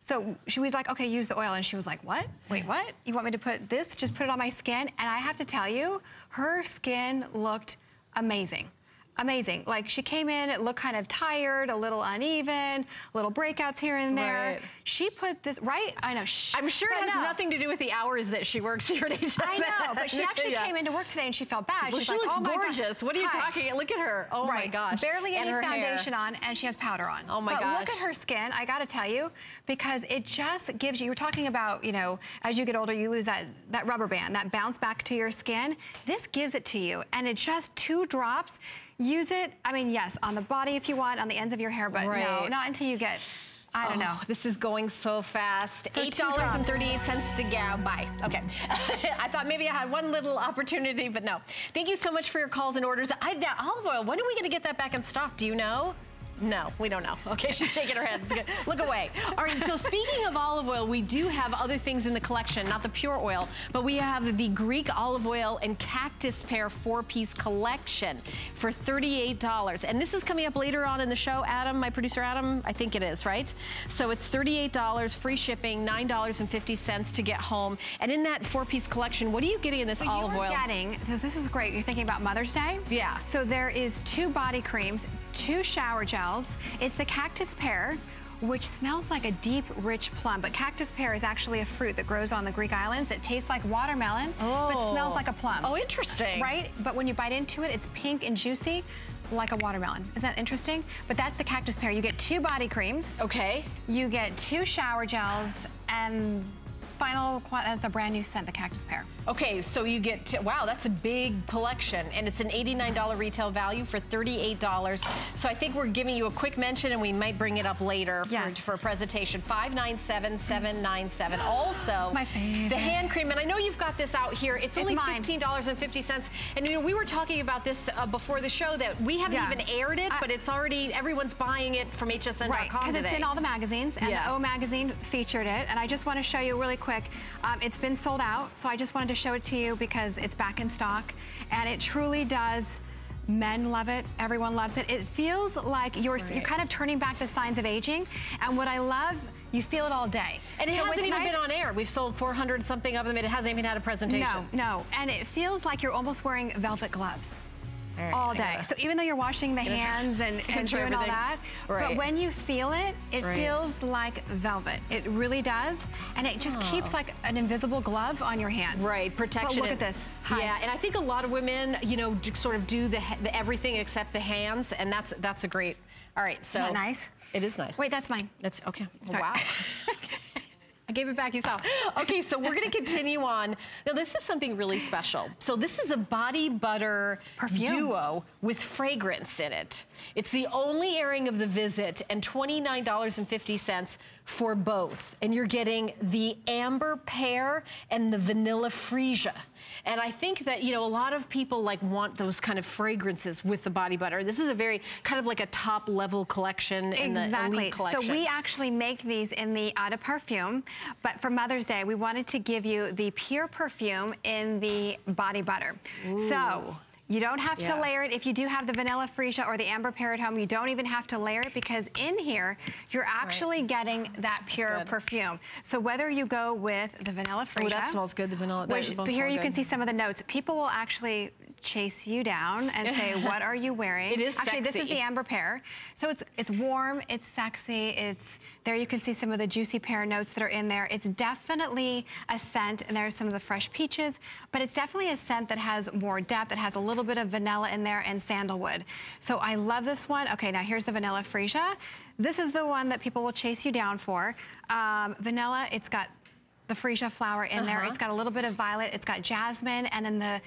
So she was like, okay, use the oil. And she was like, what? Wait, what? You want me to put this, just put it on my skin? And I have to tell you, her skin looked amazing amazing. Like she came in, it looked kind of tired, a little uneven, little breakouts here and there. Right. She put this, right? I know. Shh, I'm sure it has no. nothing to do with the hours that she works here at HSN. I know, but she actually yeah. came into work today and she felt bad. Well, She's she like, looks oh gorgeous. What are you Hi. talking? Look at her. Oh right. my gosh. Barely and any foundation hair. on and she has powder on. Oh my but gosh. look at her skin, I gotta tell you, because it just gives you, you're talking about, you know, as you get older, you lose that, that rubber band, that bounce back to your skin. This gives it to you and it's just two drops. Use it, I mean, yes, on the body if you want, on the ends of your hair, but right. no, not until you get I don't oh, know. This is going so fast. So $8.38 to go. Bye. Okay. *laughs* I thought maybe I had one little opportunity, but no. Thank you so much for your calls and orders. I, that olive oil, when are we going to get that back in stock? Do you know? No, we don't know. Okay, *laughs* she's shaking her head. Look away. All right, so speaking of olive oil, we do have other things in the collection, not the pure oil, but we have the Greek olive oil and cactus pear four-piece collection for $38. And this is coming up later on in the show. Adam, my producer Adam, I think it is, right? So it's $38, free shipping, $9.50 to get home. And in that four-piece collection, what are you getting in this so olive you oil? getting, because this is great, you're thinking about Mother's Day? Yeah. So there is two body creams, two shower gels. It's the cactus pear which smells like a deep, rich plum. But cactus pear is actually a fruit that grows on the Greek islands. It tastes like watermelon, oh. but smells like a plum. Oh, interesting. Right? But when you bite into it, it's pink and juicy like a watermelon. Isn't that interesting? But that's the cactus pear. You get two body creams. Okay. You get two shower gels and final, that's a brand new scent, the cactus pear. Okay, so you get, to, wow, that's a big collection, and it's an $89 retail value for $38. So I think we're giving you a quick mention, and we might bring it up later yes. for, for a presentation. 597797. Also, My favorite. the hand cream, and I know you've got this out here. It's, it's only $15.50. And you know, we were talking about this uh, before the show that we haven't yeah. even aired it, I, but it's already, everyone's buying it from hsn.com Right, because it's in all the magazines, and yeah. the O magazine featured it. And I just want to show you really quick. Um, it's been sold out, so I just wanted to show it to you because it's back in stock. And it truly does Men love it. Everyone loves it. It feels like you're, right. you're kind of turning back the signs of aging. And what I love you feel it all day. And it so hasn't even nice, been on air. We've sold 400 something of them. It hasn't even had a presentation. No, no. And it feels like you're almost wearing velvet gloves. Right, all day. So even though you're washing the hands and, *laughs* and doing everything. all that, right. but when you feel it, it right. feels like velvet. It really does. And it just oh. keeps like an invisible glove on your hand. Right, protection. But look at this. Hi. Yeah, and I think a lot of women, you know, sort of do the, the everything except the hands, and that's that's a great. All right, so nice. It is nice. Wait, that's mine. That's okay. Sorry. Wow. *laughs* *laughs* I gave it back, you saw. Okay, so we're gonna continue *laughs* on. Now this is something really special. So this is a body butter Perfume. duo with fragrance in it. It's the only airing of the visit and $29.50 for both. And you're getting the amber pear and the vanilla freesia. And I think that, you know, a lot of people like want those kind of fragrances with the body butter. This is a very kind of like a top level collection in exactly. the collection. So we actually make these in the Eau de Parfum, but for Mother's Day, we wanted to give you the pure perfume in the body butter. Ooh. So you don't have yeah. to layer it. If you do have the vanilla freesia or the amber pear at home, you don't even have to layer it because in here, you're actually right. getting that pure perfume. So whether you go with the vanilla freesia. Oh, that smells good, the vanilla. Which, but here you good. can see some of the notes. People will actually chase you down and say, *laughs* what are you wearing? It is Actually, sexy. this is the amber pear. So it's it's warm, it's sexy, it's there you can see some of the juicy pear notes that are in there. It's definitely a scent, and there's some of the fresh peaches, but it's definitely a scent that has more depth. It has a little bit of vanilla in there and sandalwood. So I love this one. Okay, now here's the vanilla freesia. This is the one that people will chase you down for. Um, vanilla, it's got the freesia flower in uh -huh. there. Uh-huh. It's got a little bit of violet. It's got jasmine, and then the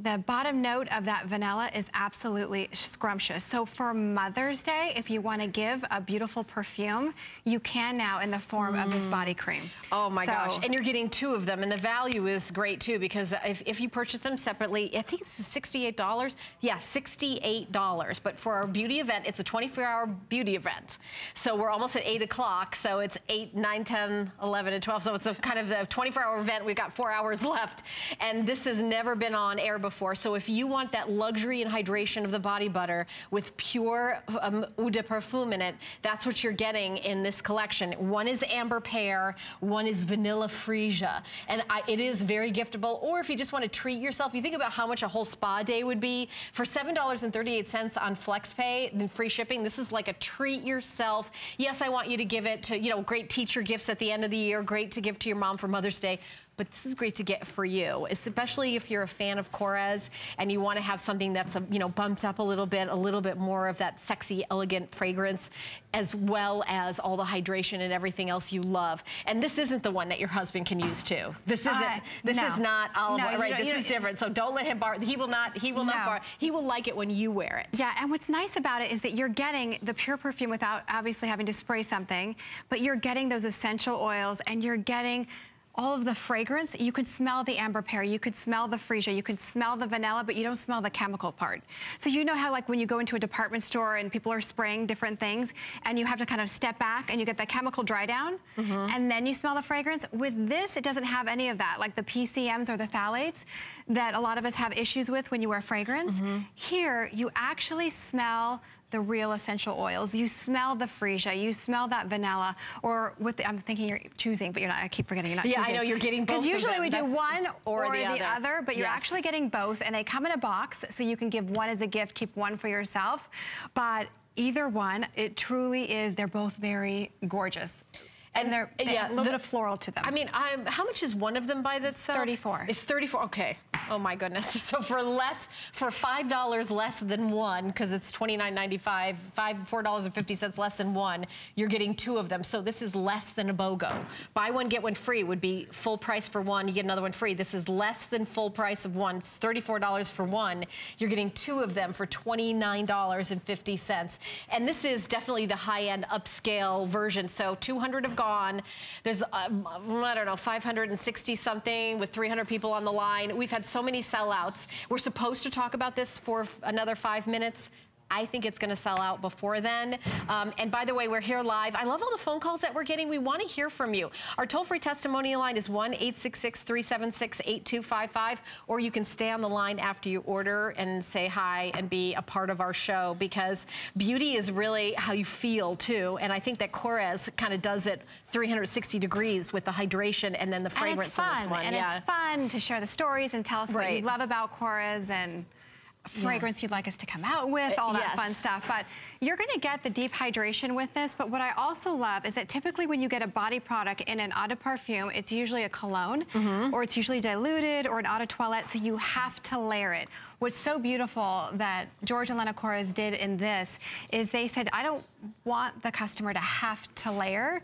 the bottom note of that vanilla is absolutely scrumptious. So for Mother's Day, if you want to give a beautiful perfume, you can now in the form mm. of this body cream. Oh my so, gosh. And you're getting two of them. And the value is great too, because if, if you purchase them separately, I think it's $68. Yeah, $68. But for our beauty event, it's a 24 hour beauty event. So we're almost at eight o'clock. So it's eight, nine, 10, 11, and 12. So it's a kind of the 24 hour event. We've got four hours left. And this has never been on air before. So if you want that luxury and hydration of the body butter with pure um, eau de parfum in it, that's what you're getting in this collection. One is amber pear, one is vanilla freesia. And I, it is very giftable. Or if you just want to treat yourself, you think about how much a whole spa day would be. For $7.38 on FlexPay, then free shipping, this is like a treat yourself. Yes, I want you to give it to, you know, great teacher gifts at the end of the year, great to give to your mom for Mother's Day but this is great to get for you, especially if you're a fan of Korres and you want to have something that's, a, you know, bumped up a little bit, a little bit more of that sexy, elegant fragrance, as well as all the hydration and everything else you love. And this isn't the one that your husband can use too. This isn't, uh, this no. is not olive no, oil, right? This is different. So don't let him borrow, he will not, he will no. not borrow, he will like it when you wear it. Yeah, and what's nice about it is that you're getting the pure perfume without obviously having to spray something, but you're getting those essential oils and you're getting all of the fragrance, you can smell the amber pear, you could smell the freesia, you can smell the vanilla, but you don't smell the chemical part. So you know how like when you go into a department store and people are spraying different things and you have to kind of step back and you get the chemical dry down mm -hmm. and then you smell the fragrance. With this, it doesn't have any of that, like the PCMs or the phthalates that a lot of us have issues with when you wear fragrance. Mm -hmm. Here, you actually smell the real essential oils. You smell the freesia, you smell that vanilla, or with the, I'm thinking you're choosing, but you're not, I keep forgetting you're not yeah, choosing. I know, you're getting both Because usually we do one or, or the, other. other. but you're actually getting both, and they come in a box, so you can give one as a gift, keep one for yourself. But either one, it truly is, they're both very gorgeous. And they're, uh, they yeah, a little bit of floral to them. I mean, I'm, how much is one of them by itself? 34. It's 34, okay. Oh my goodness. *laughs* So for less, for $5 less than one, because it's $29.95, $4.50 less than one, you're getting two of them. So this is less than a BOGO. Buy one, get one free would be full price for one, you get another one free. This is less than full price of one. It's $34 for one. You're getting two of them for $29.50. And this is definitely the high-end upscale version. So 200 have gone. There's, um, I don't know, 560 something with 300 people on the line. We've had so many sellouts. We're supposed to talk about this for another five minutes. I think it's gonna sell out before then. Um, and by the way, we're here live. I love all the phone calls that we're getting. We wanna hear from you. Our toll-free testimonial line is 1-866-376-8255, or you can stay on the line after you order and say hi and be a part of our show because beauty is really how you feel too. And I think that Korres kind of does it 360 degrees with the hydration and then the fragrance and it's fun. in this one. And yeah. it's fun to share the stories and tell us right. what you love about Korres and fragrance you'd like us to come out with, all that yes. fun stuff. But you're gonna get the deep hydration with this, but what I also love is that typically when you get a body product in an eau de parfum, it's usually a cologne, mm -hmm. or it's usually diluted, or an eau de toilette, so you have to layer it. What's so beautiful that George and Lena Korres did in this is they said, I don't want the customer to have to layer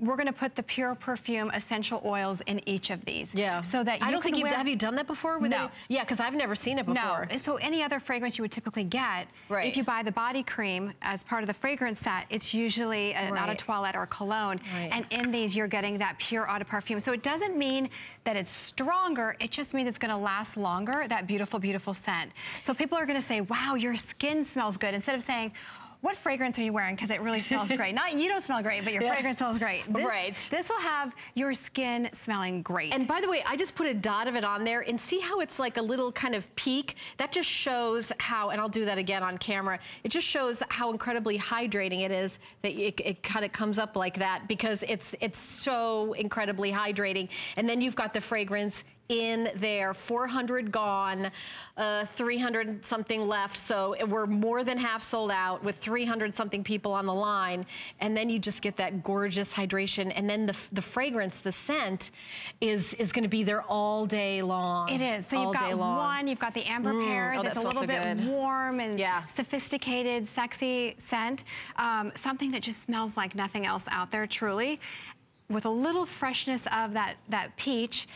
we're going to put the pure perfume essential oils in each of these. Yeah. So that I don't think you've, have you done that before? With no. Any, yeah, because I've never seen it before. No. So any other fragrance you would typically get, right. if you buy the body cream as part of the fragrance set, it's usually uh, an right. eau de toilette or cologne. Right. And in these, you're getting that pure eau de parfum. So it doesn't mean that it's stronger, it just means it's gonna last longer, that beautiful, beautiful scent. So people are gonna say, wow, your skin smells good, instead of saying, what fragrance are you wearing? Because it really smells great. Not you don't smell great, but your yeah. fragrance smells great. This, right. This will have your skin smelling great. And by the way, I just put a dot of it on there and see how it's like a little kind of peak. That just shows how, and I'll do that again on camera, it just shows how incredibly hydrating it is that it, it kind of comes up like that because it's, it's so incredibly hydrating. And then you've got the fragrance in there, 400 gone, uh, 300 something left. So we're more than half sold out with 300 something people on the line. And then you just get that gorgeous hydration. And then the, the fragrance, the scent is, is gonna be there all day long. It is. So you've got one, you've got the amber mm, pear oh, that's a little bit good. warm and yeah. sophisticated, sexy scent. Um, something that just smells like nothing else out there, truly with a little freshness of that, that peach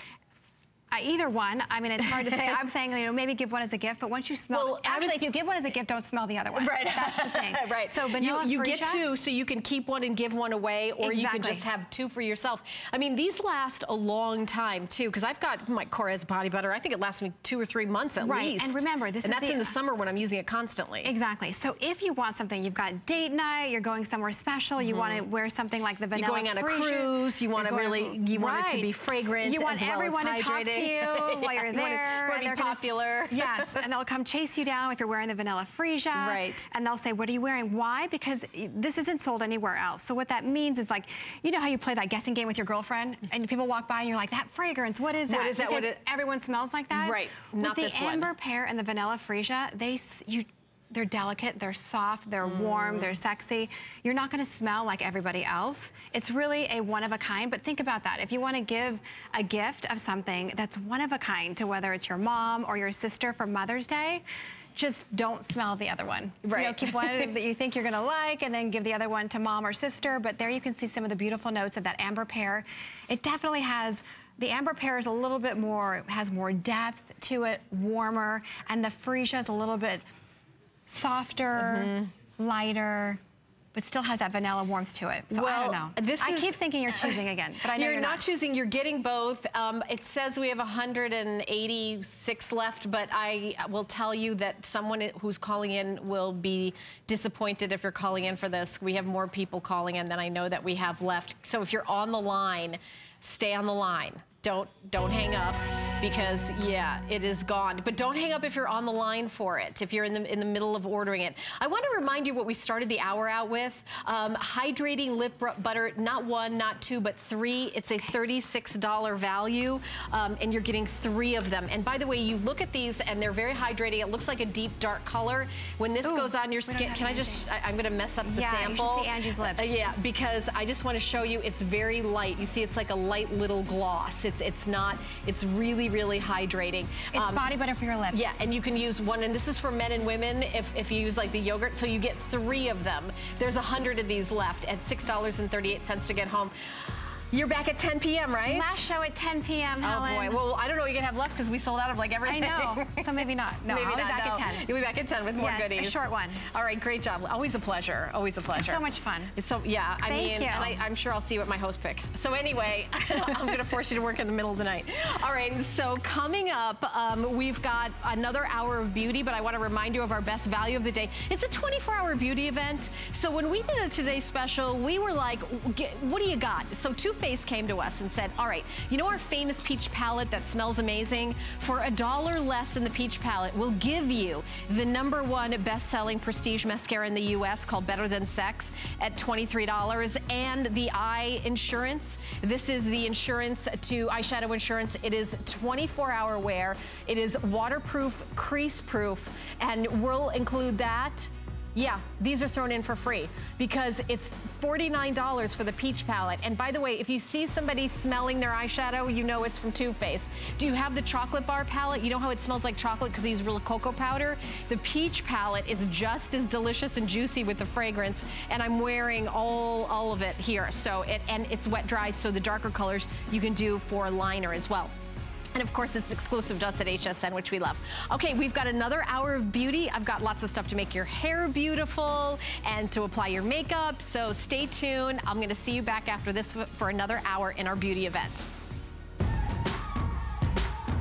either one. I mean, it's hard to say. *laughs* I'm saying, you know, maybe give one as a gift, but once you smell, well, actually, if you give one as a gift, don't smell the other one. Right. That's the thing. *laughs* right. So vanilla You, you get two, so you can keep one and give one away, or exactly. you can just have two for yourself. I mean, these last a long time, too, because I've got my Korres body butter. I think it lasts me two or three months at right. least. And remember, this and is that's the, in the summer when I'm using it constantly. Exactly. So if you want something, you've got date night, you're going somewhere special, mm -hmm. you want to mm-hmm. wear something like the vanilla You're going on a cruise, you want to really, you right. want it to be fragrant You want everyone well to talk to you *laughs* while you're you're there. Want to be popular. Gonna, *laughs* yes, and they'll come chase you down if you're wearing the vanilla freesia. Right. And they'll say, what are you wearing? Why? Because this isn't sold anywhere else. So what that means is like, you know how you play that guessing game with your girlfriend and people walk by and you're like, that fragrance, what is that? What is that? Because what everyone smells like that. Right, not with the amber pear and the vanilla freesia, they, you, they're delicate, they're soft, they're mm. warm, they're sexy. You're not gonna smell like everybody else. It's really a one of a kind, but think about that. If you wanna give a gift of something that's one of a kind to whether it's your mom or your sister for Mother's Day, just don't smell the other one. Right. You know, keep one *laughs* that you think you're gonna like and then give the other one to mom or sister, but there you can see some of the beautiful notes of that amber pear. It definitely has the amber pear is a little bit more, has more depth to it, warmer, and the freesia is a little bit softer, mm -hmm. lighter, but still has that vanilla warmth to it. So well, I don't know. This I is, keep thinking you're choosing again, but I know you're, you're not, not. choosing. You're getting both. Um, it says we have 186 left, but I will tell you that someone who's calling in will be disappointed if you're calling in for this. We have more people calling in than I know that we have left. So if you're on the line, stay on the line don't don't hang up because yeah it is gone. But don't hang up if you're on the line for it if you're in the in the middle of ordering it. I want to remind you what we started the hour out with. Um, hydrating lip butter not one not two but three. It's a 36 dollar value um, and you're getting three of them. And by the way you look at these and they're very hydrating. It looks like a deep dark color. When this Ooh, goes on your skin can i just I, am gonna mess up the yeah, sample? you see Angie's lips. Uh, yeah because i just want to show you it's very light. You see it's like a light little gloss. It's, it's not, it's really, really hydrating. It's um, body butter for your lips. Yeah, and you can use one, and this is for men and women if, if you use like the yogurt, so you get three of them. There's a hundred of these left at $6.38 to get home. You're back at 10 p.m., right? Last show at 10 p.m., Helen. Oh, boy. Well, I don't know what you're going to have left because we sold out of like everything. I know. So maybe not. No, *laughs* maybe I'll not, be back no. at 10. You'll be back at 10 with more yes, goodies. a short one. All right, great job. Always a pleasure. Always a pleasure. It's so much fun. It's so, yeah. I Thank mean, you. and I, am sure I'll see you at my host pick. So anyway, *laughs* I'm going to force you to work in the middle of the night. All right, so coming up, um, we've got another hour of beauty, but I want to remind you of our best value of the day. It's a 24-hour beauty event. So when we did a Today Special, we were like, what do you got? So Too Faced came to us and said, all right, you know our famous peach palette that smells amazing? For a dollar less than the peach palette, we'll give you the number one best-selling prestige mascara in the U.S. called Better Than Sex at $23 and the eye insurance. This is the insurance to eyeshadow insurance. It is 24-hour wear. It is waterproof, crease-proof, and we'll include that yeah, these are thrown in for free because it's $49 for the peach palette. And by the way, if you see somebody smelling their eyeshadow, you know it's from Too Faced. Do you have the chocolate bar palette? You know how it smells like chocolate because they use real cocoa powder? The peach palette is just as delicious and juicy with the fragrance. And I'm wearing all, all of it here. So it, and it's wet dry, so the darker colors you can do for liner as well. And of course, it's exclusive to us at HSN, which we love. Okay, we've got another hour of beauty. I've got lots of stuff to make your hair beautiful and to apply your makeup. So stay tuned. I'm gonna see you back after this for another hour in our beauty event.